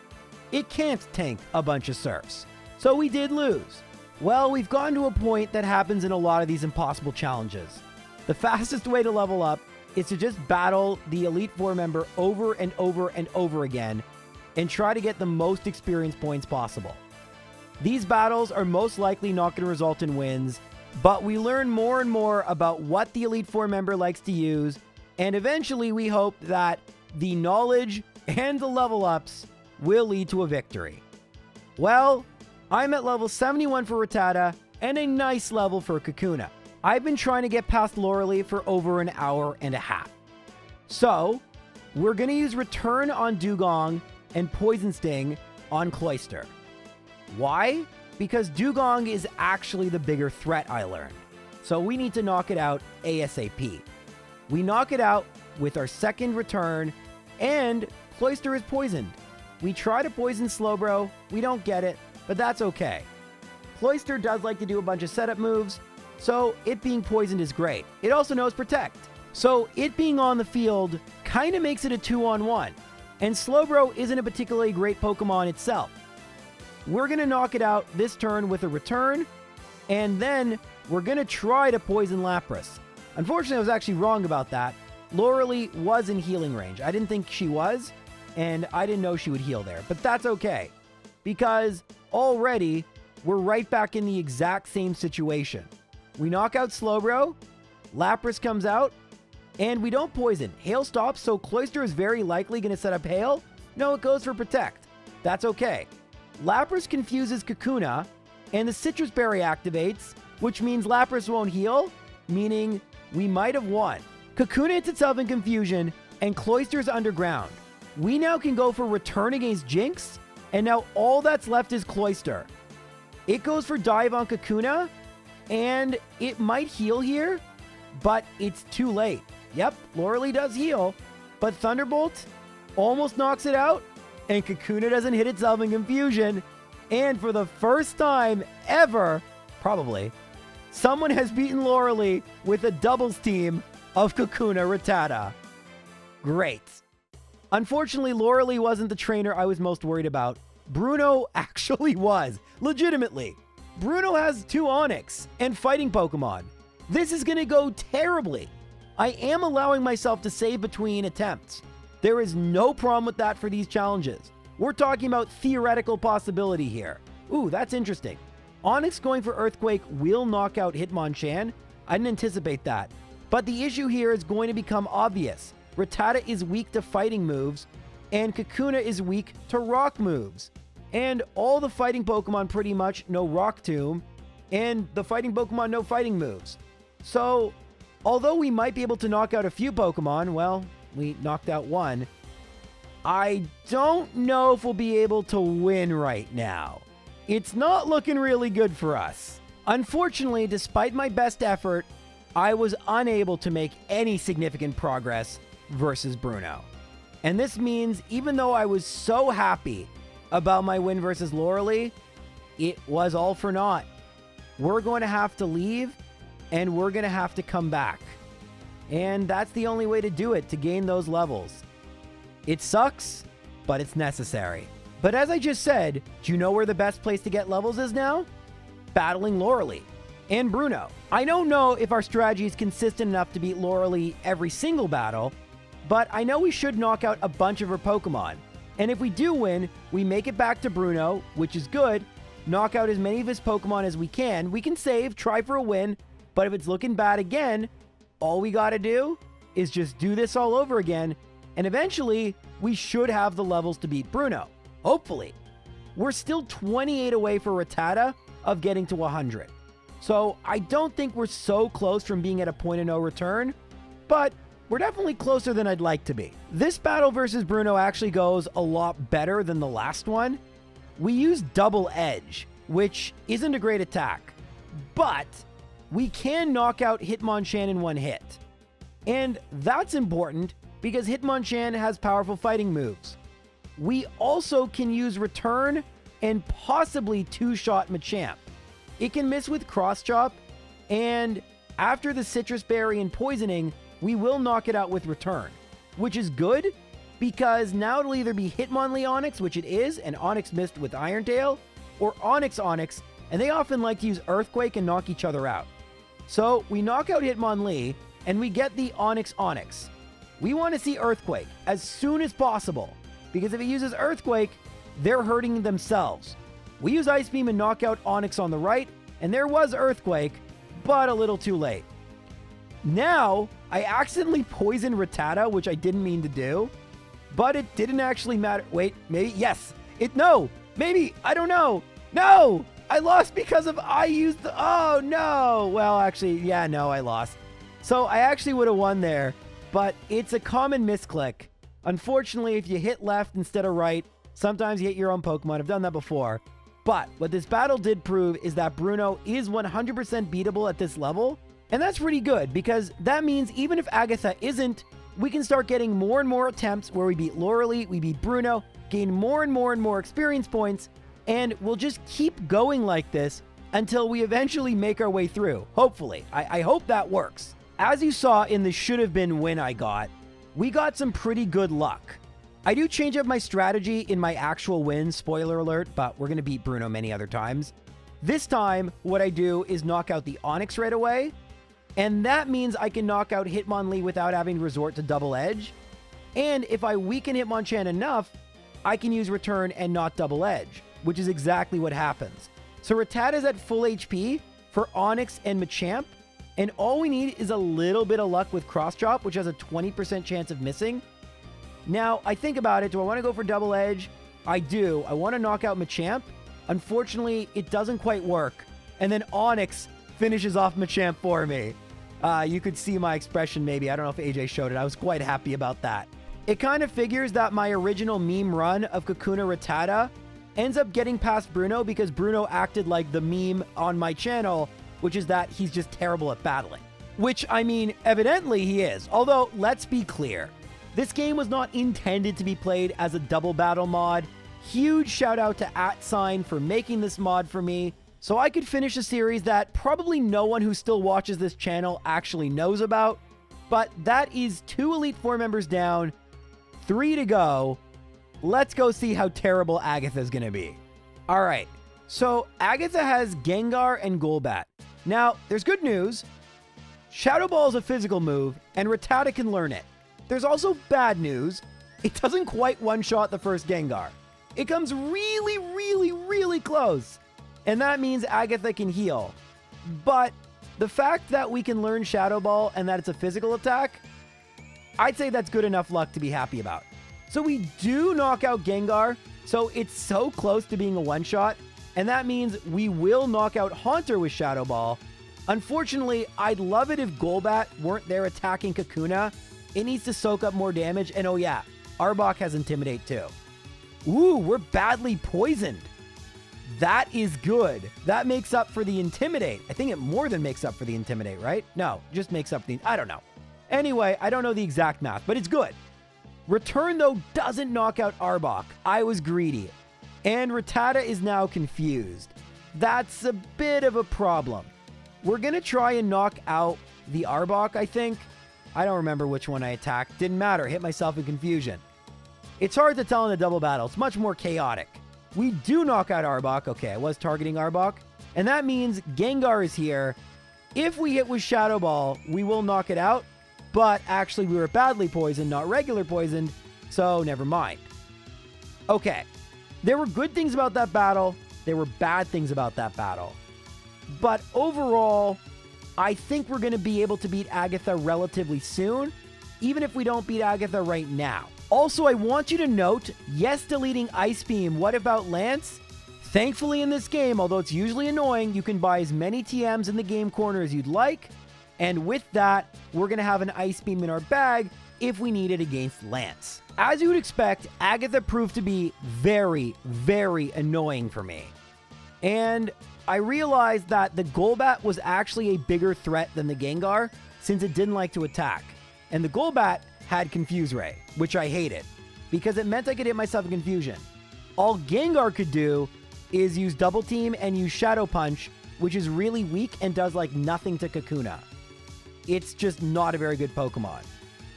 Speaker 1: It can't tank a bunch of Surfs, so we did lose. Well, we've gotten to a point that happens in a lot of these impossible challenges. The fastest way to level up is to just battle the Elite Four member over and over and over again and try to get the most experience points possible. These battles are most likely not going to result in wins, but we learn more and more about what the Elite Four member likes to use, and eventually we hope that the knowledge and the level ups will lead to a victory. Well, I'm at level 71 for Rattata and a nice level for Kakuna. I've been trying to get past Lorelei for over an hour and a half. So, we're going to use Return on Dewgong and Poison Sting on Cloyster. Why? Because Dewgong is actually the bigger threat, I learned. So we need to knock it out ASAP. We knock it out with our second return, and Cloyster is poisoned. We try to poison Slowbro, we don't get it, but that's okay. Cloyster does like to do a bunch of setup moves, so it being poisoned is great. It also knows Protect. So it being on the field kind of makes it a two on one. And Slowbro isn't a particularly great Pokemon itself. We're going to knock it out this turn with a return, and then we're going to try to poison Lapras. Unfortunately, I was actually wrong about that. Lorelei was in healing range. I didn't think she was, and I didn't know she would heal there. But that's okay, because already we're right back in the exact same situation. We knock out Slowbro, Lapras comes out, and we don't poison. Hail stops, so Cloyster is very likely going to set up Hail. No, it goes for Protect. That's okay. Lapras confuses Kakuna, and the Sitrus Berry activates, which means Lapras won't heal, meaning we might have won. Kakuna hits itself in confusion, and Cloyster's underground. We now can go for Return against Jynx, and now all that's left is Cloyster. It goes for Dive on Kakuna, and it might heal here, but it's too late. Yep, Lorelei does heal, but Thunderbolt almost knocks it out, and Kakuna doesn't hit itself in confusion. And for the first time ever, probably, someone has beaten Lorelei with a doubles team of Kakuna Rattata. Great. Unfortunately, Lorelei wasn't the trainer I was most worried about. Bruno actually was, legitimately. Bruno has two Onix and fighting Pokemon. This is going to go terribly. I am allowing myself to save between attempts. There is no problem with that for these challenges. We're talking about theoretical possibility here. Ooh, that's interesting. Onix going for Earthquake will knock out Hitmonchan. I didn't anticipate that. But the issue here is going to become obvious. Rattata is weak to fighting moves, and Kakuna is weak to rock moves. And all the fighting Pokemon pretty much know Rock Tomb, and the fighting Pokemon know fighting moves. So, although we might be able to knock out a few Pokemon, well, we knocked out one. I don't know if we'll be able to win right now. It's not looking really good for us. Unfortunately, despite my best effort, I was unable to make any significant progress versus Bruno. And this means even though I was so happy about my win versus Lorelei, it was all for naught. We're going to have to leave and we're going to have to come back. And that's the only way to do it to gain those levels. It sucks, but it's necessary. But as I just said, do you know where the best place to get levels is now? Battling Lorelei. and Bruno. I don't know if our strategy is consistent enough to beat Lorelei every single battle, but I know we should knock out a bunch of her Pokemon. And if we do win, we make it back to Bruno, which is good, knock out as many of his Pokemon as we can. We can save, try for a win, but if it's looking bad again, all we gotta do is just do this all over again, and eventually we should have the levels to beat Bruno. Hopefully. We're still 28 away for Rattata of getting to 100. So I don't think we're so close from being at a point of no return, but we're definitely closer than I'd like to be. This battle versus Bruno actually goes a lot better than the last one. We use Double Edge, which isn't a great attack, but we can knock out Hitmonchan in one hit. And that's important because Hitmonchan has powerful fighting moves. We also can use Return and possibly two-shot Machamp. It can miss with Cross Chop, and after the Sitrus Berry and Poisoning, we will knock it out with Return, which is good because now it'll either be Hitmonlee Onix, which it is, and Onix missed with Iron Tail, or Onix Onix, and they often like to use Earthquake and knock each other out. So we knock out Hitmonlee, and we get the Onix Onix. We want to see Earthquake as soon as possible, because if it uses Earthquake, they're hurting themselves. We use Ice Beam and knock out Onix on the right, and there was Earthquake, but a little too late. Now, I accidentally poisoned Rattata, which I didn't mean to do, but it didn't actually matter. Wait, maybe, yes. It, no, maybe, I don't know. No, I lost because of I used the, oh no. Well, actually, yeah, no, I lost. So I actually would have won there, but it's a common misclick. Unfortunately, if you hit left instead of right, sometimes you hit your own Pokemon. I've done that before. But what this battle did prove is that Bruno is 100% beatable at this level, and that's pretty good because that means even if Agatha isn't, we can start getting more and more attempts where we beat Lorelei, we beat Bruno, gain more and more and more experience points, and we'll just keep going like this until we eventually make our way through. Hopefully. I, I hope that works. As you saw in the should have been win I got, we got some pretty good luck. I do change up my strategy in my actual win, spoiler alert, but we're going to beat Bruno many other times. This time, what I do is knock out the Onix right away, and that means I can knock out Hitmonlee without having to resort to Double Edge. And if I weaken Hitmonchan enough, I can use Return and not Double Edge, which is exactly what happens. So Rattata is at full HP for Onix and Machamp, and all we need is a little bit of luck with Cross Chop, which has a 20% chance of missing. Now, I think about it. Do I want to go for Double Edge? I do. I want to knock out Machamp. Unfortunately, it doesn't quite work. And then Onix finishes off Machamp for me. Uh, you could see my expression maybe. I don't know if AJ showed it. I was quite happy about that. It kind of figures that my original meme run of Kakuna Rattata ends up getting past Bruno because Bruno acted like the meme on my channel, which is that he's just terrible at battling. Which, I mean, evidently he is. Although, let's be clear. This game was not intended to be played as a double battle mod. Huge shout out to AtSign for making this mod for me so I could finish a series that probably no one who still watches this channel actually knows about. But that is two Elite Four members down, three to go. Let's go see how terrible Agatha's to be. All right, so Agatha has Gengar and Golbat. Now, there's good news. Shadow Ball is a physical move, and Rattata can learn it. There's also bad news. It doesn't quite one-shot the first Gengar. It comes really, really, really close and that means Agatha can heal. But the fact that we can learn Shadow Ball and that it's a physical attack, I'd say that's good enough luck to be happy about. So we do knock out Gengar, so it's so close to being a one-shot, and that means we will knock out Haunter with Shadow Ball. Unfortunately, I'd love it if Golbat weren't there attacking Kakuna. It needs to soak up more damage, and oh yeah, Arbok has Intimidate too. Ooh, we're badly poisoned. That is good. That makes up for the Intimidate. I think it more than makes up for the Intimidate, right? No, just makes up the... I don't know. Anyway, I don't know the exact math, but it's good. Return, though, doesn't knock out Arbok. I was greedy. And Rattata is now confused. That's a bit of a problem. We're going to try and knock out the Arbok, I think. I don't remember which one I attacked. Didn't matter. Hit myself in confusion. It's hard to tell in a double battle. It's much more chaotic. We do knock out Arbok. Okay, I was targeting Arbok. And that means Gengar is here. If we hit with Shadow Ball, we will knock it out. But actually, we were badly poisoned, not regular poisoned. So never mind. Okay. There were good things about that battle. There were bad things about that battle. But overall, I think we're going to be able to beat Agatha relatively soon, even if we don't beat Agatha right now. Also, I want you to note, yes, deleting Ice Beam. What about Lance? Thankfully in this game, although it's usually annoying, you can buy as many TMs in the game corner as you'd like. And with that, we're going to have an Ice Beam in our bag if we need it against Lance. As you would expect, Agatha proved to be very, very annoying for me. And I realized that the Golbat was actually a bigger threat than the Gengar since it didn't like to attack. And the Golbat had Confuse Ray, which I hated because it meant I could hit myself in confusion. All Gengar could do is use Double Team and use Shadow Punch, which is really weak and does like nothing to Kakuna. It's just not a very good Pokemon.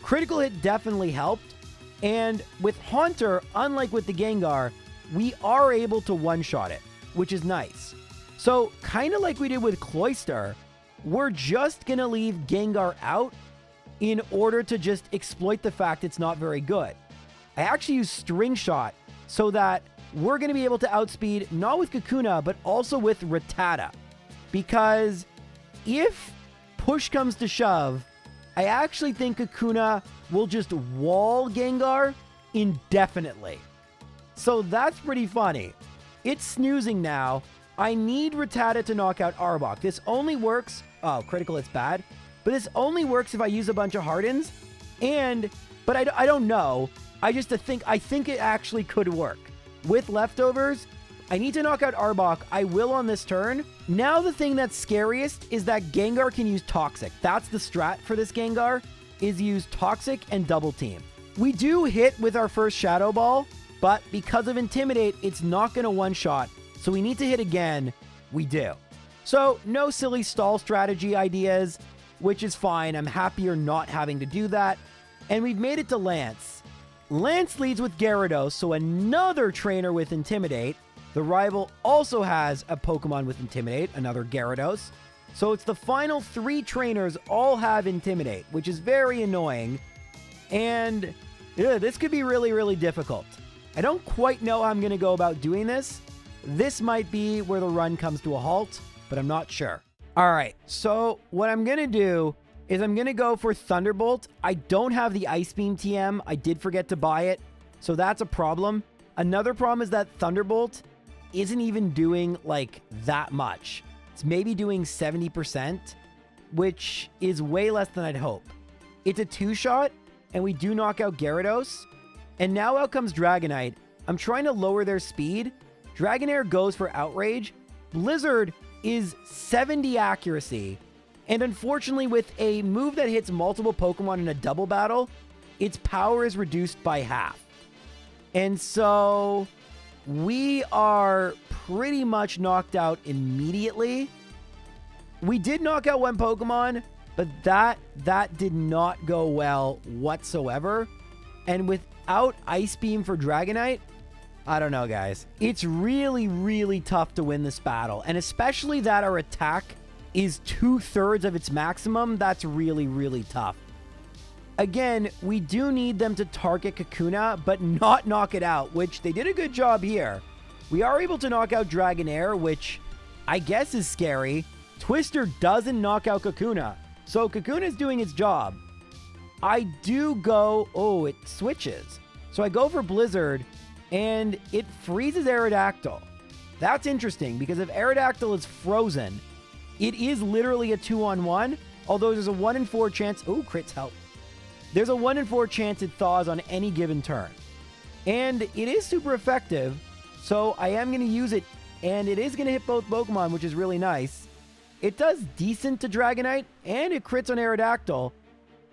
Speaker 1: Critical Hit definitely helped, and with Haunter, unlike with the Gengar, we are able to one-shot it, which is nice. So, kind of like we did with Cloyster, we're just to leave Gengar out in order to just exploit the fact it's not very good. I actually use String Shot so that we're going to be able to outspeed not with Kakuna, but also with Rattata. Because if push comes to shove, I actually think Kakuna will just wall Gengar indefinitely. So that's pretty funny. It's snoozing now. I need Rattata to knock out Arbok. This only works... Oh, critical, it's bad. But this only works if I use a bunch of Hardens. And... But I, I don't know. I just uh, think... I think it actually could work. With leftovers, I need to knock out Arbok. I will on this turn. Now the thing that's scariest is that Gengar can use Toxic. That's the strat for this Gengar, is use Toxic and Double Team. We do hit with our first Shadow Ball, but because of Intimidate, it's not going to one-shot. So we need to hit again. We do. So no silly stall strategy ideas, which is fine. I'm happier not having to do that. And we've made it to Lance. Lance leads with Gyarados, so another trainer with Intimidate. The rival also has a Pokemon with Intimidate, another Gyarados. So it's the final three trainers all have Intimidate, which is very annoying. And this could be really, really difficult. I don't quite know how I'm going to go about doing this, this might be where the run comes to a halt, but I'm not sure. All right, so what I'm going to do is I'm going to go for Thunderbolt. I don't have the Ice Beam TM. I did forget to buy it, so that's a problem. Another problem is that Thunderbolt isn't even doing like that much. It's maybe doing 70%, which is way less than I'd hope. It's a two-shot, and we do knock out Gyarados. And now out comes Dragonite. I'm trying to lower their speed, Dragonair goes for Outrage. Blizzard is 70 accuracy. And unfortunately, with a move that hits multiple Pokemon in a double battle, its power is reduced by half. And so we are pretty much knocked out immediately. We did knock out one Pokemon, but that that did not go well whatsoever. And without Ice Beam for Dragonite, I don't know, guys. It's really, really tough to win this battle. And especially that our attack is two-thirds of its maximum. That's really, really tough. Again, we do need them to target Kakuna, but not knock it out, which they did a good job here. We are able to knock out Dragonair, which I guess is scary. Twister doesn't knock out Kakuna, so Kakuna is doing its job. I do go... Oh, it switches. So I go for Blizzard, and it freezes Aerodactyl. That's interesting because if Aerodactyl is frozen, it is literally a two on one, although there's a one in four chance. Oh, crits help. There's a one in four chance it thaws on any given turn. And it is super effective, so I am going to use it, and it is going to hit both Pokemon, which is really nice. It does decent to Dragonite, and it crits on Aerodactyl.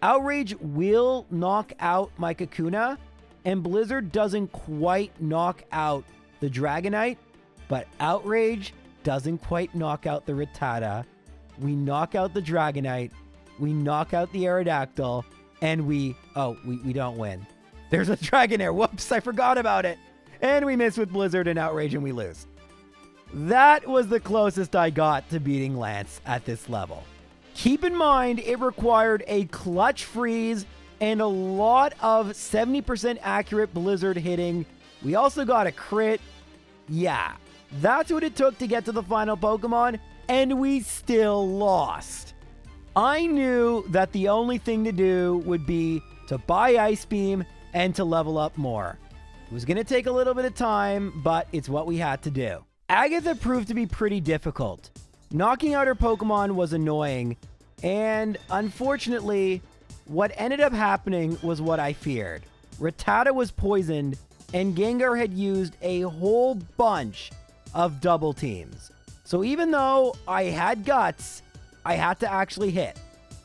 Speaker 1: Outrage will knock out my Kakuna, and Blizzard doesn't quite knock out the Dragonite, but Outrage doesn't quite knock out the Rattata. We knock out the Dragonite, we knock out the Aerodactyl, and we... Oh, we, we don't win. There's a Dragonair. Whoops, I forgot about it. And we miss with Blizzard and Outrage, and we lose. That was the closest I got to beating Lance at this level. Keep in mind, it required a clutch freeze and a lot of 70% accurate blizzard hitting. We also got a crit. Yeah, that's what it took to get to the final Pokemon, and we still lost. I knew that the only thing to do would be to buy Ice Beam and to level up more. It was going to take a little bit of time, but it's what we had to do. Agatha proved to be pretty difficult. Knocking out her Pokemon was annoying, and unfortunately, what ended up happening was what I feared. Rattata was poisoned, and Gengar had used a whole bunch of double teams. So even though I had guts, I had to actually hit.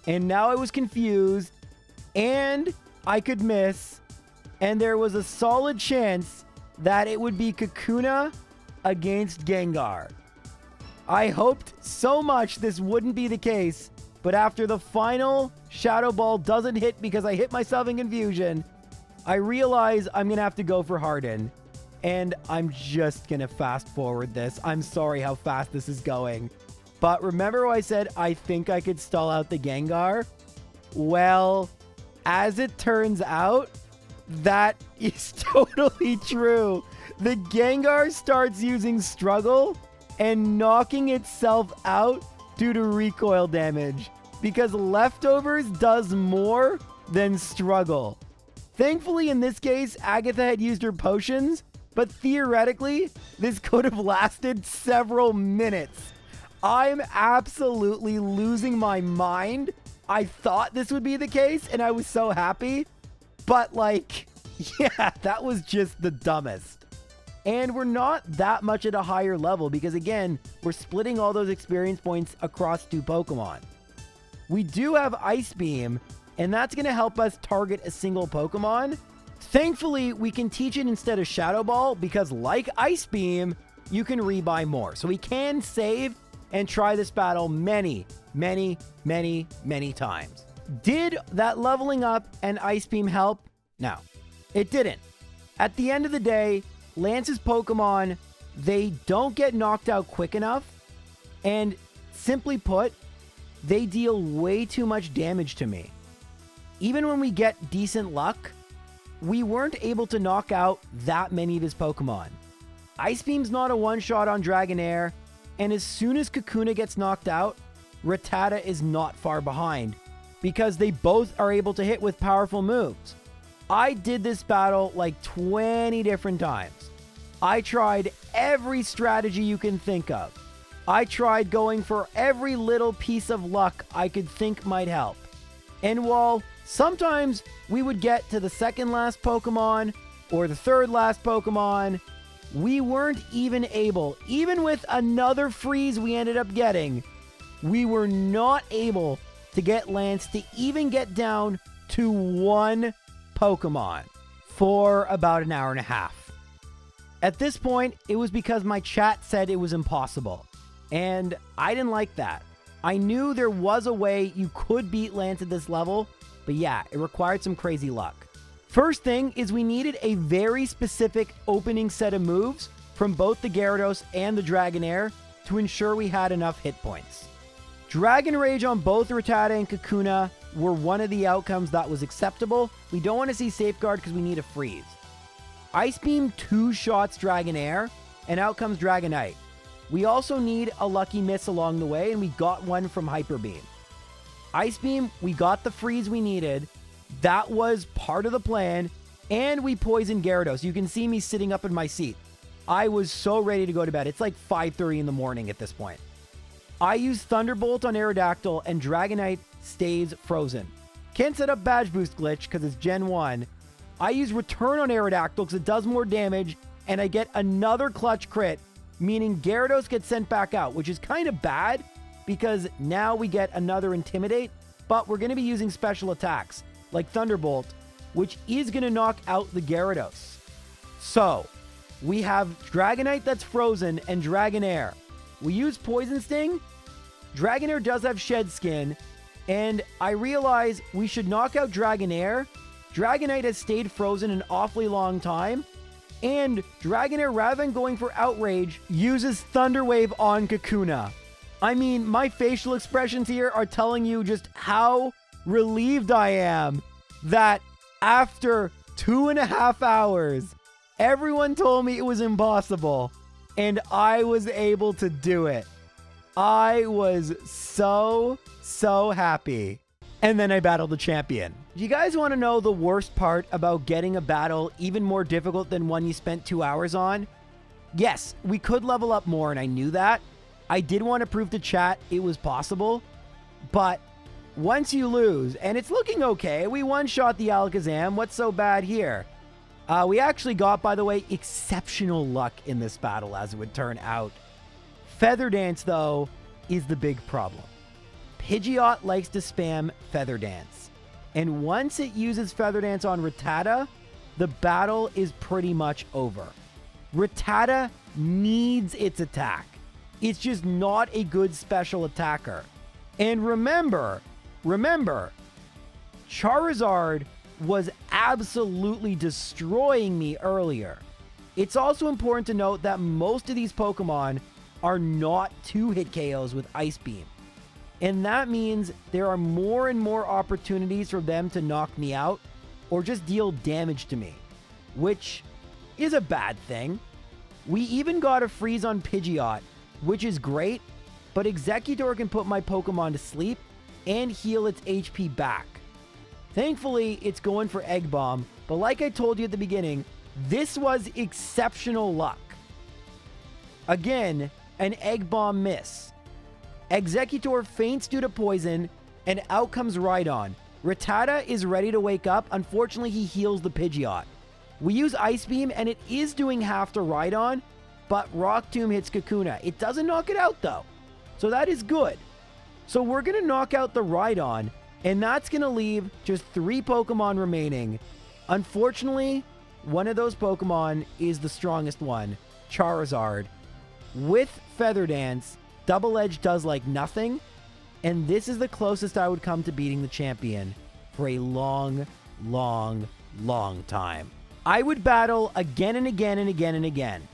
Speaker 1: And now I was confused, and I could miss, and there was a solid chance that it would be Kakuna against Gengar. I hoped so much this wouldn't be the case, but after the final Shadow Ball doesn't hit because I hit myself in confusion, I realize I'm going to have to go for Harden. And I'm just going to fast forward this. I'm sorry how fast this is going. But remember I said I think I could stall out the Gengar? Well, as it turns out, that is totally true. The Gengar starts using Struggle and knocking itself out due to recoil damage because Leftovers does more than Struggle. Thankfully, in this case, Agatha had used her potions, but theoretically, this could have lasted several minutes. I'm absolutely losing my mind. I thought this would be the case, and I was so happy. But, like, yeah, that was just the dumbest. And we're not that much at a higher level because, again, we're splitting all those experience points across two Pokemon. We do have Ice Beam, and that's going to help us target a single Pokemon. Thankfully, we can teach it instead of Shadow Ball because, like Ice Beam, you can rebuy more. So we can save and try this battle many, many, many, many times. Did that leveling up and Ice Beam help? No, it didn't. At the end of the day, Lance's Pokemon, they don't get knocked out quick enough. And simply put, they deal way too much damage to me. Even when we get decent luck, we weren't able to knock out that many of his Pokemon. Ice Beam's not a one-shot on Dragonair, and as soon as Kakuna gets knocked out, Rattata is not far behind because they both are able to hit with powerful moves. I did this battle like 20 different times. I tried every strategy you can think of. I tried going for every little piece of luck I could think might help. And while sometimes we would get to the second last Pokemon or the third last Pokemon we weren't even able, even with another freeze we ended up getting, we were not able to get Lance to even get down to one Pokemon for about an hour and a half. At this point, it was because my chat said it was impossible. And I didn't like that. I knew there was a way you could beat Lance at this level, but yeah, it required some crazy luck. First thing is we needed a very specific opening set of moves from both the Gyarados and the Dragonair to ensure we had enough hit points. Dragon Rage on both Rattata and Kakuna were one of the outcomes that was acceptable. We don't want to see Safeguard because we need a freeze. Ice Beam two shots Dragonair, and out comes Dragonite. We also need a lucky miss along the way, and we got one from Hyper Beam. Ice Beam, we got the freeze we needed, that was part of the plan. And we poisoned Gyarados. You can see me sitting up in my seat. I was so ready to go to bed. It's like 5.30 in the morning at this point. I use Thunderbolt on Aerodactyl and Dragonite stays frozen. Can't set up Badge Boost glitch because it's Gen 1. I use Return on Aerodactyl because it does more damage and I get another clutch crit, meaning Gyarados gets sent back out, which is kind of bad because now we get another Intimidate, but we're going to be using special attacks like Thunderbolt, which is going to knock out the Gyarados. So, we have Dragonite that's frozen and Dragonair. We use Poison Sting. Dragonair does have Shed Skin, and I realize we should knock out Dragonair. Dragonite has stayed frozen an awfully long time, And Dragonair, rather than going for Outrage, uses Thunder Wave on Kakuna. I mean, my facial expressions here are telling you just how relieved I am that after two and a half hours, everyone told me it was impossible, and I was able to do it. I was so, so happy. And then I battled the champion. Do you guys want to know the worst part about getting a battle even more difficult than one you spent two hours on? Yes, we could level up more, and I knew that. I did want to prove to chat it was possible, but once you lose, and it's looking okay, we one-shot the Alakazam. What's so bad here? Uh, we actually got, by the way, exceptional luck in this battle, as it would turn out. Feather Dance, though, is the big problem. Pidgeot likes to spam Feather Dance. And once it uses Feather Dance on Rattata, the battle is pretty much over. Rattata needs its attack. It's just not a good special attacker. And remember, remember, Charizard was absolutely destroying me earlier. It's also important to note that most of these Pokemon are not two hit KOs with Ice Beam. And that means there are more and more opportunities for them to knock me out or just deal damage to me, which is a bad thing. We even got a freeze on Pidgeot, which is great, but Exeggutor can put my Pokemon to sleep and heal its HP back. Thankfully, it's going for Egg Bomb, but like I told you at the beginning, this was exceptional luck. Again, an Egg Bomb miss. Exeggutor faints due to poison, and out comes Rhydon. Rattata is ready to wake up. Unfortunately, he heals the Pidgeot. We use Ice Beam, and it is doing half to Rhydon, but Rock Tomb hits Kakuna. It doesn't knock it out, though. So that is good. So we're going to knock out the Rhydon, and that's going to leave just three Pokemon remaining. Unfortunately, one of those Pokemon is the strongest one, Charizard. With Feather Dance, Double Edge does like nothing, and this is the closest I would come to beating the champion for a long, long, long time. I would battle again and again and again and again.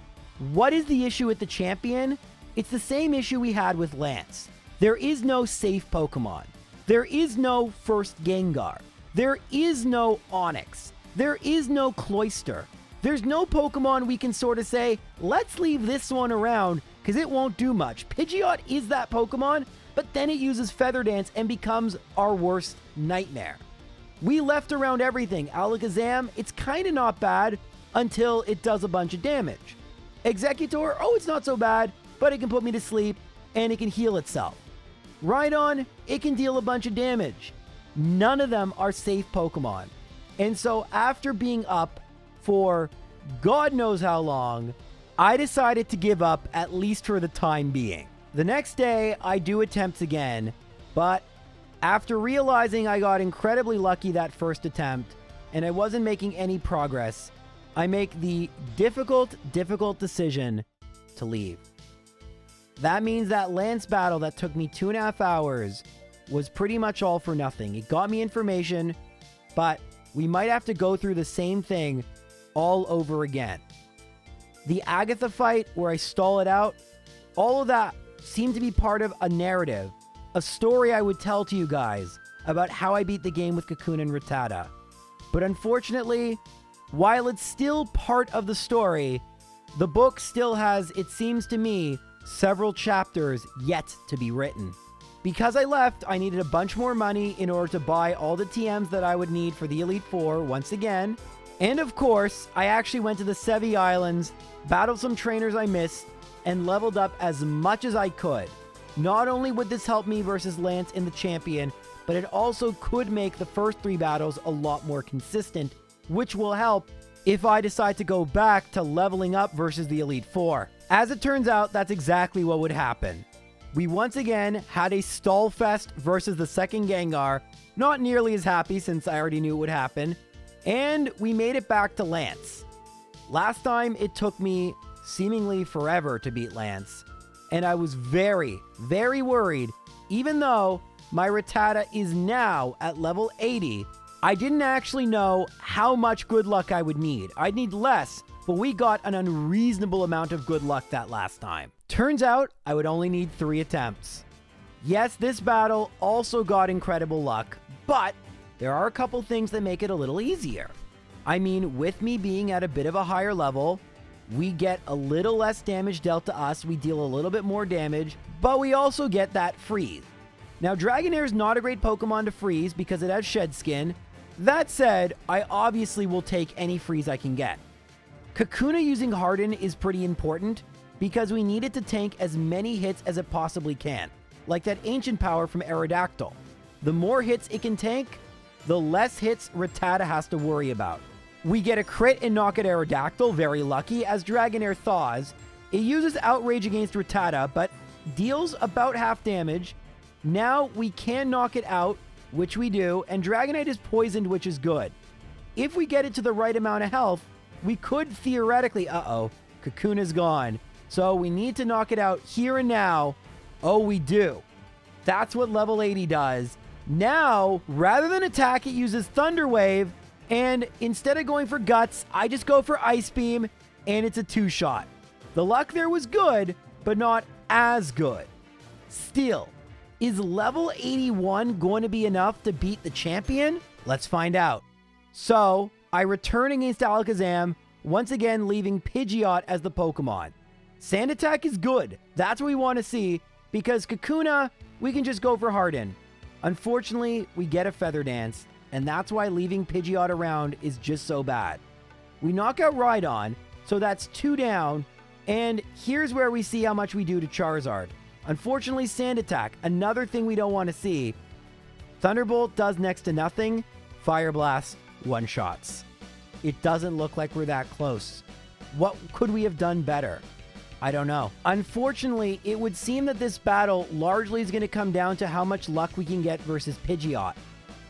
Speaker 1: What is the issue with the champion? It's the same issue we had with Lance. There is no safe Pokemon. There is no first Gengar. There is no Onix. There is no Cloyster. There's no Pokemon we can sort of say, let's leave this one around because it won't do much. Pidgeot is that Pokemon, but then it uses Feather Dance and becomes our worst nightmare. We left around everything. Alakazam, it's kind of not bad until it does a bunch of damage. Exeggutor, oh, it's not so bad, but it can put me to sleep and it can heal itself. Rhydon, it can deal a bunch of damage. None of them are safe Pokemon. And so after being up for God knows how long, I decided to give up at least for the time being. The next day, I do attempts again, but after realizing I got incredibly lucky that first attempt and I wasn't making any progress, I make the difficult, difficult decision to leave. That means that Lance battle that took me two and a half hours was pretty much all for nothing. It got me information, but we might have to go through the same thing all over again. The Agatha fight where I stall it out, all of that seemed to be part of a narrative, a story I would tell to you guys about how I beat the game with Cocoon and Rattata. But unfortunately, while it's still part of the story, the book still has, it seems to me, several chapters yet to be written. Because I left, I needed a bunch more money in order to buy all the TMs that I would need for the Elite Four once again, and of course, I actually went to the Sevii Islands, battled some trainers I missed, and leveled up as much as I could. Not only would this help me versus Lance in the champion, but it also could make the first three battles a lot more consistent, which will help if I decide to go back to leveling up versus the Elite Four. As it turns out, that's exactly what would happen. We once again had a stall fest versus the second Gengar, not nearly as happy since I already knew it would happen, and we made it back to Lance. Last time, it took me seemingly forever to beat Lance, and I was very, very worried, even though my Rattata is now at level 80, I didn't actually know how much good luck I would need. I'd need less but we got an unreasonable amount of good luck that last time. Turns out I would only need three attempts. Yes, this battle also got incredible luck, but there are a couple things that make it a little easier. I mean, with me being at a bit of a higher level, we get a little less damage dealt to us, we deal a little bit more damage, but we also get that freeze. Now, Dragonair is not a great Pokemon to freeze because it has Shed Skin. That said, I obviously will take any freeze I can get. Kakuna using Harden is pretty important because we need it to tank as many hits as it possibly can, like that Ancient Power from Aerodactyl. The more hits it can tank, the less hits Rattata has to worry about. We get a crit and knock at Aerodactyl, very lucky, as Dragonair thaws. It uses Outrage against Rattata, but deals about half damage. Now we can knock it out, which we do, and Dragonite is poisoned, which is good. If we get it to the right amount of health, we could theoretically, uh-oh, Kakuna's gone. So we need to knock it out here and now. Oh, we do. That's what level 80 does. Now, rather than attack, it uses Thunder Wave, and instead of going for Guts, I just go for Ice Beam, and it's a two-shot. The luck there was good, but not as good. Still, is level 81 going to be enough to beat the champion? Let's find out. So, I return against Alakazam, once again leaving Pidgeot as the Pokemon. Sand Attack is good. That's what we want to see, because Kakuna, we can just go for Harden. Unfortunately, we get a Feather Dance, and that's why leaving Pidgeot around is just so bad. We knock out Rhydon, so that's two down, and here's where we see how much we do to Charizard. Unfortunately, Sand Attack, another thing we don't want to see. Thunderbolt does next to nothing. Fire Blast, one shots. It doesn't look like we're that close. What could we have done better? I don't know. Unfortunately, it would seem that this battle largely is going to come down to how much luck we can get versus Pidgeot.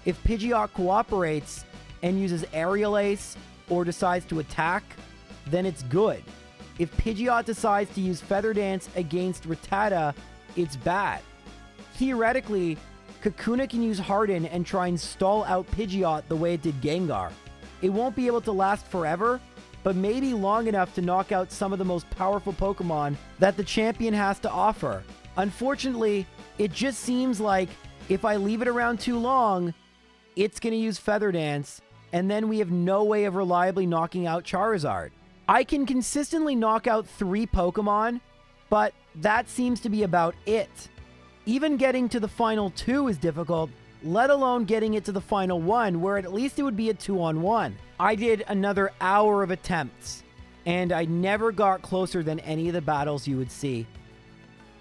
Speaker 1: If Pidgeot cooperates and uses Aerial Ace or decides to attack, then it's good. If Pidgeot decides to use Feather Dance against Rattata, it's bad. Theoretically, Kakuna can use Harden and try and stall out Pidgeot the way it did Gengar. It won't be able to last forever, but maybe long enough to knock out some of the most powerful Pokemon that the champion has to offer. Unfortunately, it just seems like if I leave it around too long, it's going to use Feather Dance, and then we have no way of reliably knocking out Charizard. I can consistently knock out three Pokemon, but that seems to be about it. Even getting to the final two is difficult, let alone getting it to the final one, where at least it would be a two on one. I did another hour of attempts, and I never got closer than any of the battles you would see.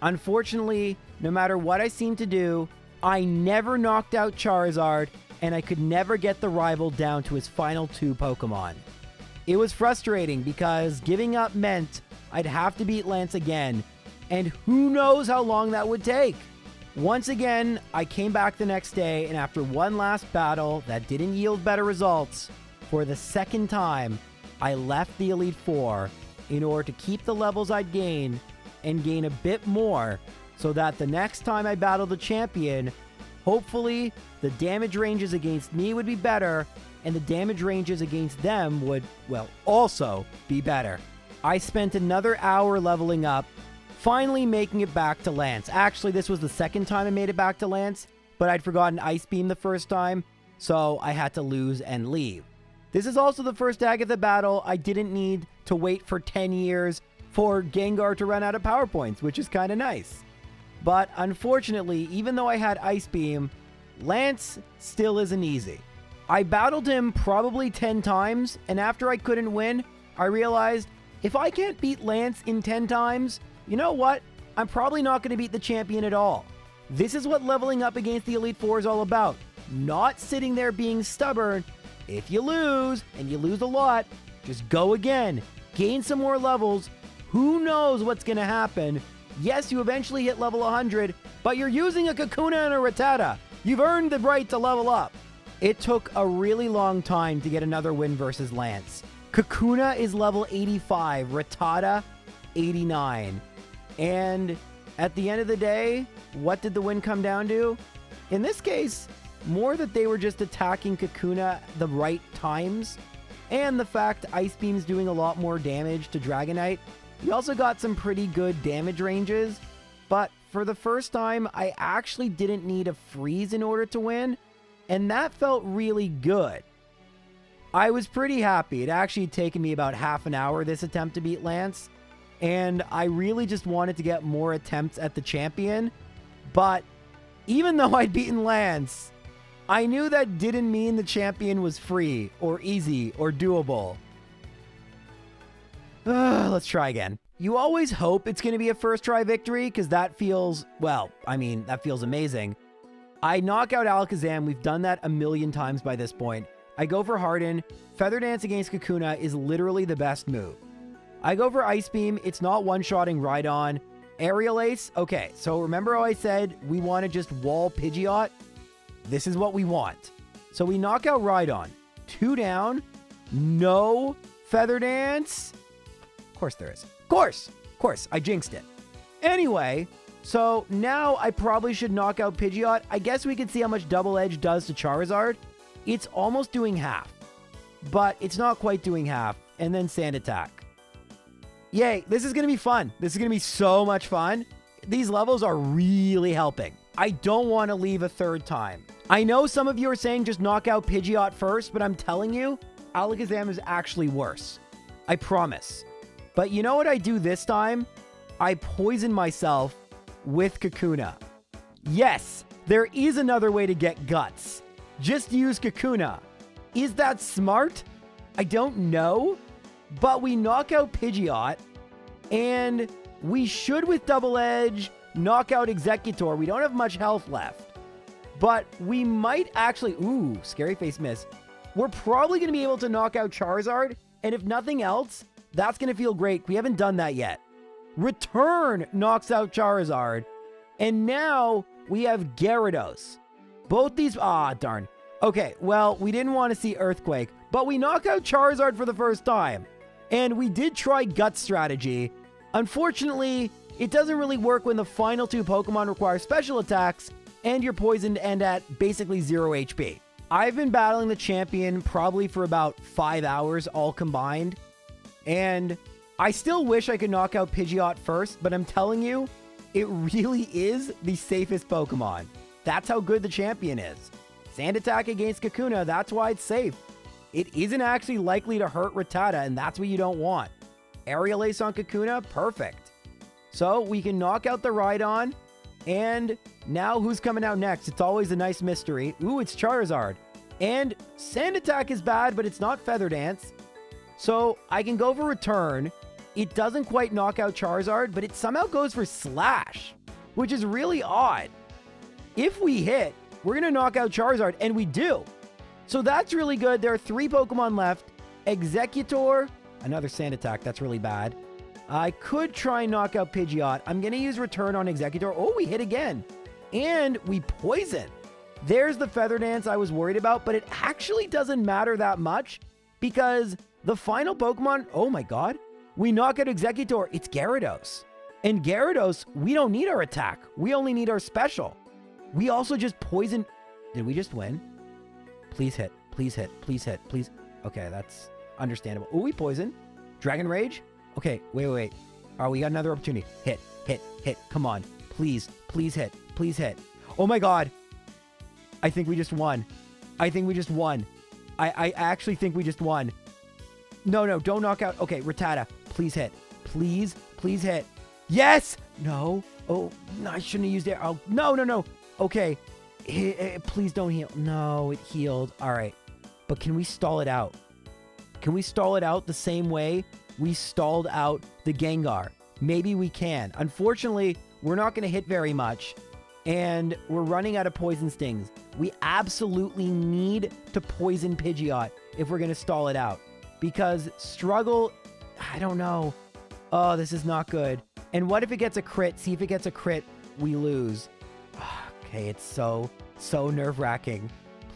Speaker 1: Unfortunately, no matter what I seemed to do, I never knocked out Charizard, and I could never get the rival down to his final two Pokemon. It was frustrating because giving up meant I'd have to beat Lance again, and who knows how long that would take. Once again, I came back the next day, and after one last battle that didn't yield better results, for the second time, I left the Elite Four in order to keep the levels I'd gained and gain a bit more so that the next time I battle the champion, hopefully the damage ranges against me would be better and the damage ranges against them would, well, also be better. I spent another hour leveling up, finally making it back to Lance. Actually, this was the second time I made it back to Lance, but I'd forgotten Ice Beam the first time, so I had to lose and leave. This is also the first Agatha battle I didn't need to wait for 10 years for Gengar to run out of power points, which is kind of nice. But unfortunately, even though I had Ice Beam, Lance still isn't easy. I battled him probably 10 times, and after I couldn't win, I realized if I can't beat Lance in 10 times, you know what? I'm probably not going to beat the champion at all. This is what leveling up against the Elite Four is all about. Not sitting there being stubborn if you lose, and you lose a lot, just go again. Gain some more levels. Who knows what's going to happen? Yes, you eventually hit level 100, but you're using a Kakuna and a Rattata. You've earned the right to level up. It took a really long time to get another win versus Lance. Kakuna is level 85, Rattata 89. And at the end of the day, what did the win come down to? In this case, more that they were just attacking Kakuna the right times and the fact Ice Beam's doing a lot more damage to Dragonite. We also got some pretty good damage ranges, but for the first time, I actually didn't need a freeze in order to win, and that felt really good. I was pretty happy. It actually had taken me about half an hour this attempt to beat Lance, and I really just wanted to get more attempts at the champion, but even though I'd beaten Lance, I knew that didn't mean the champion was free or easy or doable. Uh, let's try again. You always hope it's going to be a first try victory because that feels, well, I mean, that feels amazing. I knock out Alakazam. We've done that a million times by this point. I go for Harden. Feather Dance against Kakuna is literally the best move. I go for Ice Beam. It's not one-shotting Rhydon. Aerial Ace. Okay, so remember how I said we want to just wall Pidgeot? This is what we want. So we knock out Rhydon. Two down. No Feather Dance. Course there is. Of course. Of course. I jinxed it. Anyway, so now I probably should knock out Pidgeot. I guess we can see how much Double Edge does to Charizard. It's almost doing half. But it's not quite doing half. And then Sand Attack. Yay, this is going to be fun. This is going to be so much fun. These levels are really helping. I don't want to leave a third time. I know some of you are saying just knock out Pidgeot first, but I'm telling you, Alakazam is actually worse. I promise. But you know what I do this time? I poison myself with Kakuna. Yes, there is another way to get guts. Just use Kakuna. Is that smart? I don't know. But we knock out Pidgeot, and we should, with Double Edge, knock out Exeggutor. We don't have much health left. But we might actually... Ooh, Scary Face miss. We're probably going to be able to knock out Charizard, and if nothing else, that's going to feel great. We haven't done that yet. Return knocks out Charizard, and now we have Gyarados. Both these... Ah, darn. Okay, well, we didn't want to see Earthquake, but we knock out Charizard for the first time. And we did try Gut Strategy. Unfortunately, it doesn't really work when the final two Pokemon require special attacks and you're poisoned and at basically zero HP. I've been battling the champion probably for about five hours all combined. And I still wish I could knock out Pidgeot first, but I'm telling you, it really is the safest Pokemon. That's how good the champion is. Sand Attack against Kakuna, that's why it's safe. It isn't actually likely to hurt Rattata, and that's what you don't want. Aerial Ace on Kakuna, perfect. So we can knock out the Rhydon, and now who's coming out next? It's always a nice mystery. Ooh, it's Charizard. And Sand Attack is bad, but it's not Feather Dance. So I can go for Return. It doesn't quite knock out Charizard, but it somehow goes for Slash, which is really odd. If we hit, we're going to knock out Charizard, and we do. So that's really good. There are three Pokemon left. Exeggutor, another Sand Attack. That's really bad. I could try and knock out Pidgeot. I'm going to use Return on Exeggutor. Oh, we hit again. And we poison. There's the Feather Dance I was worried about, but it actually doesn't matter that much because the final Pokemon, oh my god, we knock out Exeggutor, It's Gyarados. And Gyarados, we don't need our attack. We only need our special. We also just poison. Did we just win? Please hit. Please hit. Please hit. Please. Okay, that's understandable. Oh, we poison. Dragon Rage? Okay, wait, wait, wait. Right, we got another opportunity. Hit, hit, hit. Come on. Please, please hit. Please hit. Oh my god. I think we just won. I think we just won. I, I actually think we just won. No, no, don't knock out. Okay, Rattata, please hit. Please, please hit. Yes! No. Oh, no, I shouldn't have used it. Oh, no, no, no. Okay. Eh, please don't heal. No, it healed. All right. But can we stall it out? Can we stall it out the same way we stalled out the Gengar? Maybe we can. Unfortunately, we're not going to hit very much. And we're running out of poison stings. We absolutely need to poison Pidgeot if we're going to stall it out. Because struggle, I don't know. Oh, this is not good. And what if it gets a crit? See if it gets a crit, we lose. Okay, it's so, so nerve wracking.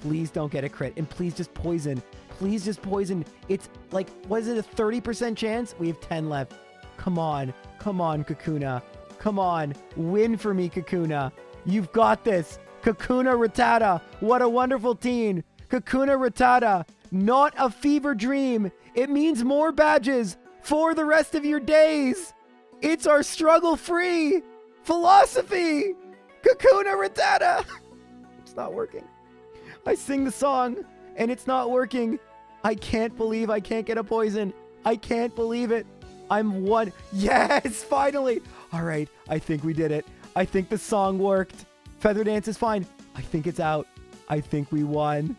Speaker 1: Please don't get a crit. And please just poison. Please just poison. It's like, was it a 30% chance? We have 10 left. Come on. Come on, Kakuna. Come on. Win for me, Kakuna. You've got this. Kakuna Rattata. What a wonderful team. Kakuna Rattata, not a fever dream. It means more badges for the rest of your days. It's our struggle free philosophy. Kakuna Rattata. It's not working. I sing the song and it's not working. I can't believe I can't get a poison. I can't believe it. I'm one. Yes, finally. All right, I think we did it. I think the song worked. Feather Dance is fine. I think it's out. I think we won.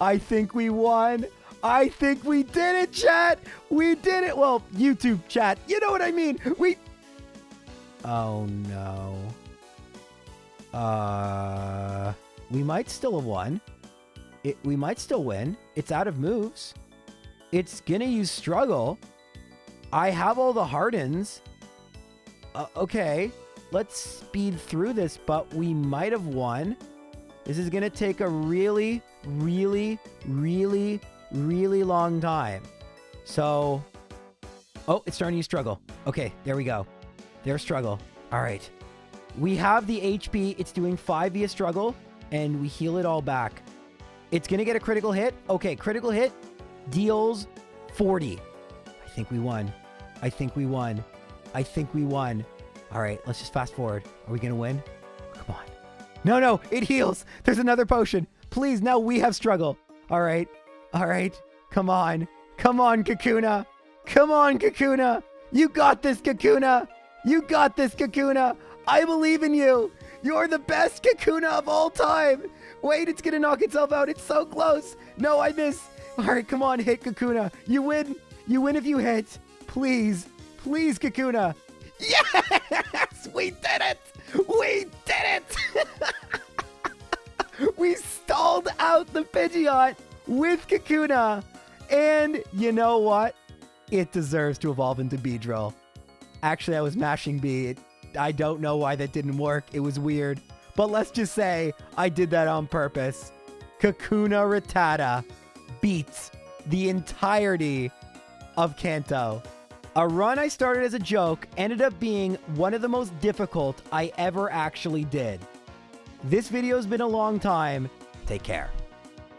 Speaker 1: I think we won. I think we did it, chat. We did it. Well, YouTube chat. You know what I mean. We. Oh no. Uh, we might still have won. It, we might still win. It's out of moves. It's gonna use struggle. I have all the hardens. Uh, okay, let's speed through this, but we might have won. This is gonna take a really, really, really, really long time. So, oh, it's starting to struggle. Okay, there we go. There's struggle. All right. We have the HP. It's doing 5 via struggle, and we heal it all back. It's going to get a critical hit. Okay, critical hit deals 40. I think we won. I think we won. I think we won. All right, let's just fast forward. Are we going to win? No, no, it heals. There's another potion. Please, now we have struggle. All right. All right. Come on. Come on, Kakuna. Come on, Kakuna. You got this, Kakuna. You got this, Kakuna. I believe in you. You're the best Kakuna of all time. Wait, it's going to knock itself out. It's so close. No, I miss. All right, come on, hit Kakuna. You win. You win if you hit. Please. Please, Kakuna. Yes! We did it! We did it! we stalled out the Pidgeot with Kakuna. And you know what? It deserves to evolve into Beedrill. Actually, I was mashing B. I don't know why that didn't work. It was weird. But let's just say I did that on purpose. Kakuna Rattata beats the entirety of Kanto. A run I started as a joke ended up being one of the most difficult I ever actually did. This video's been a long time. Take care.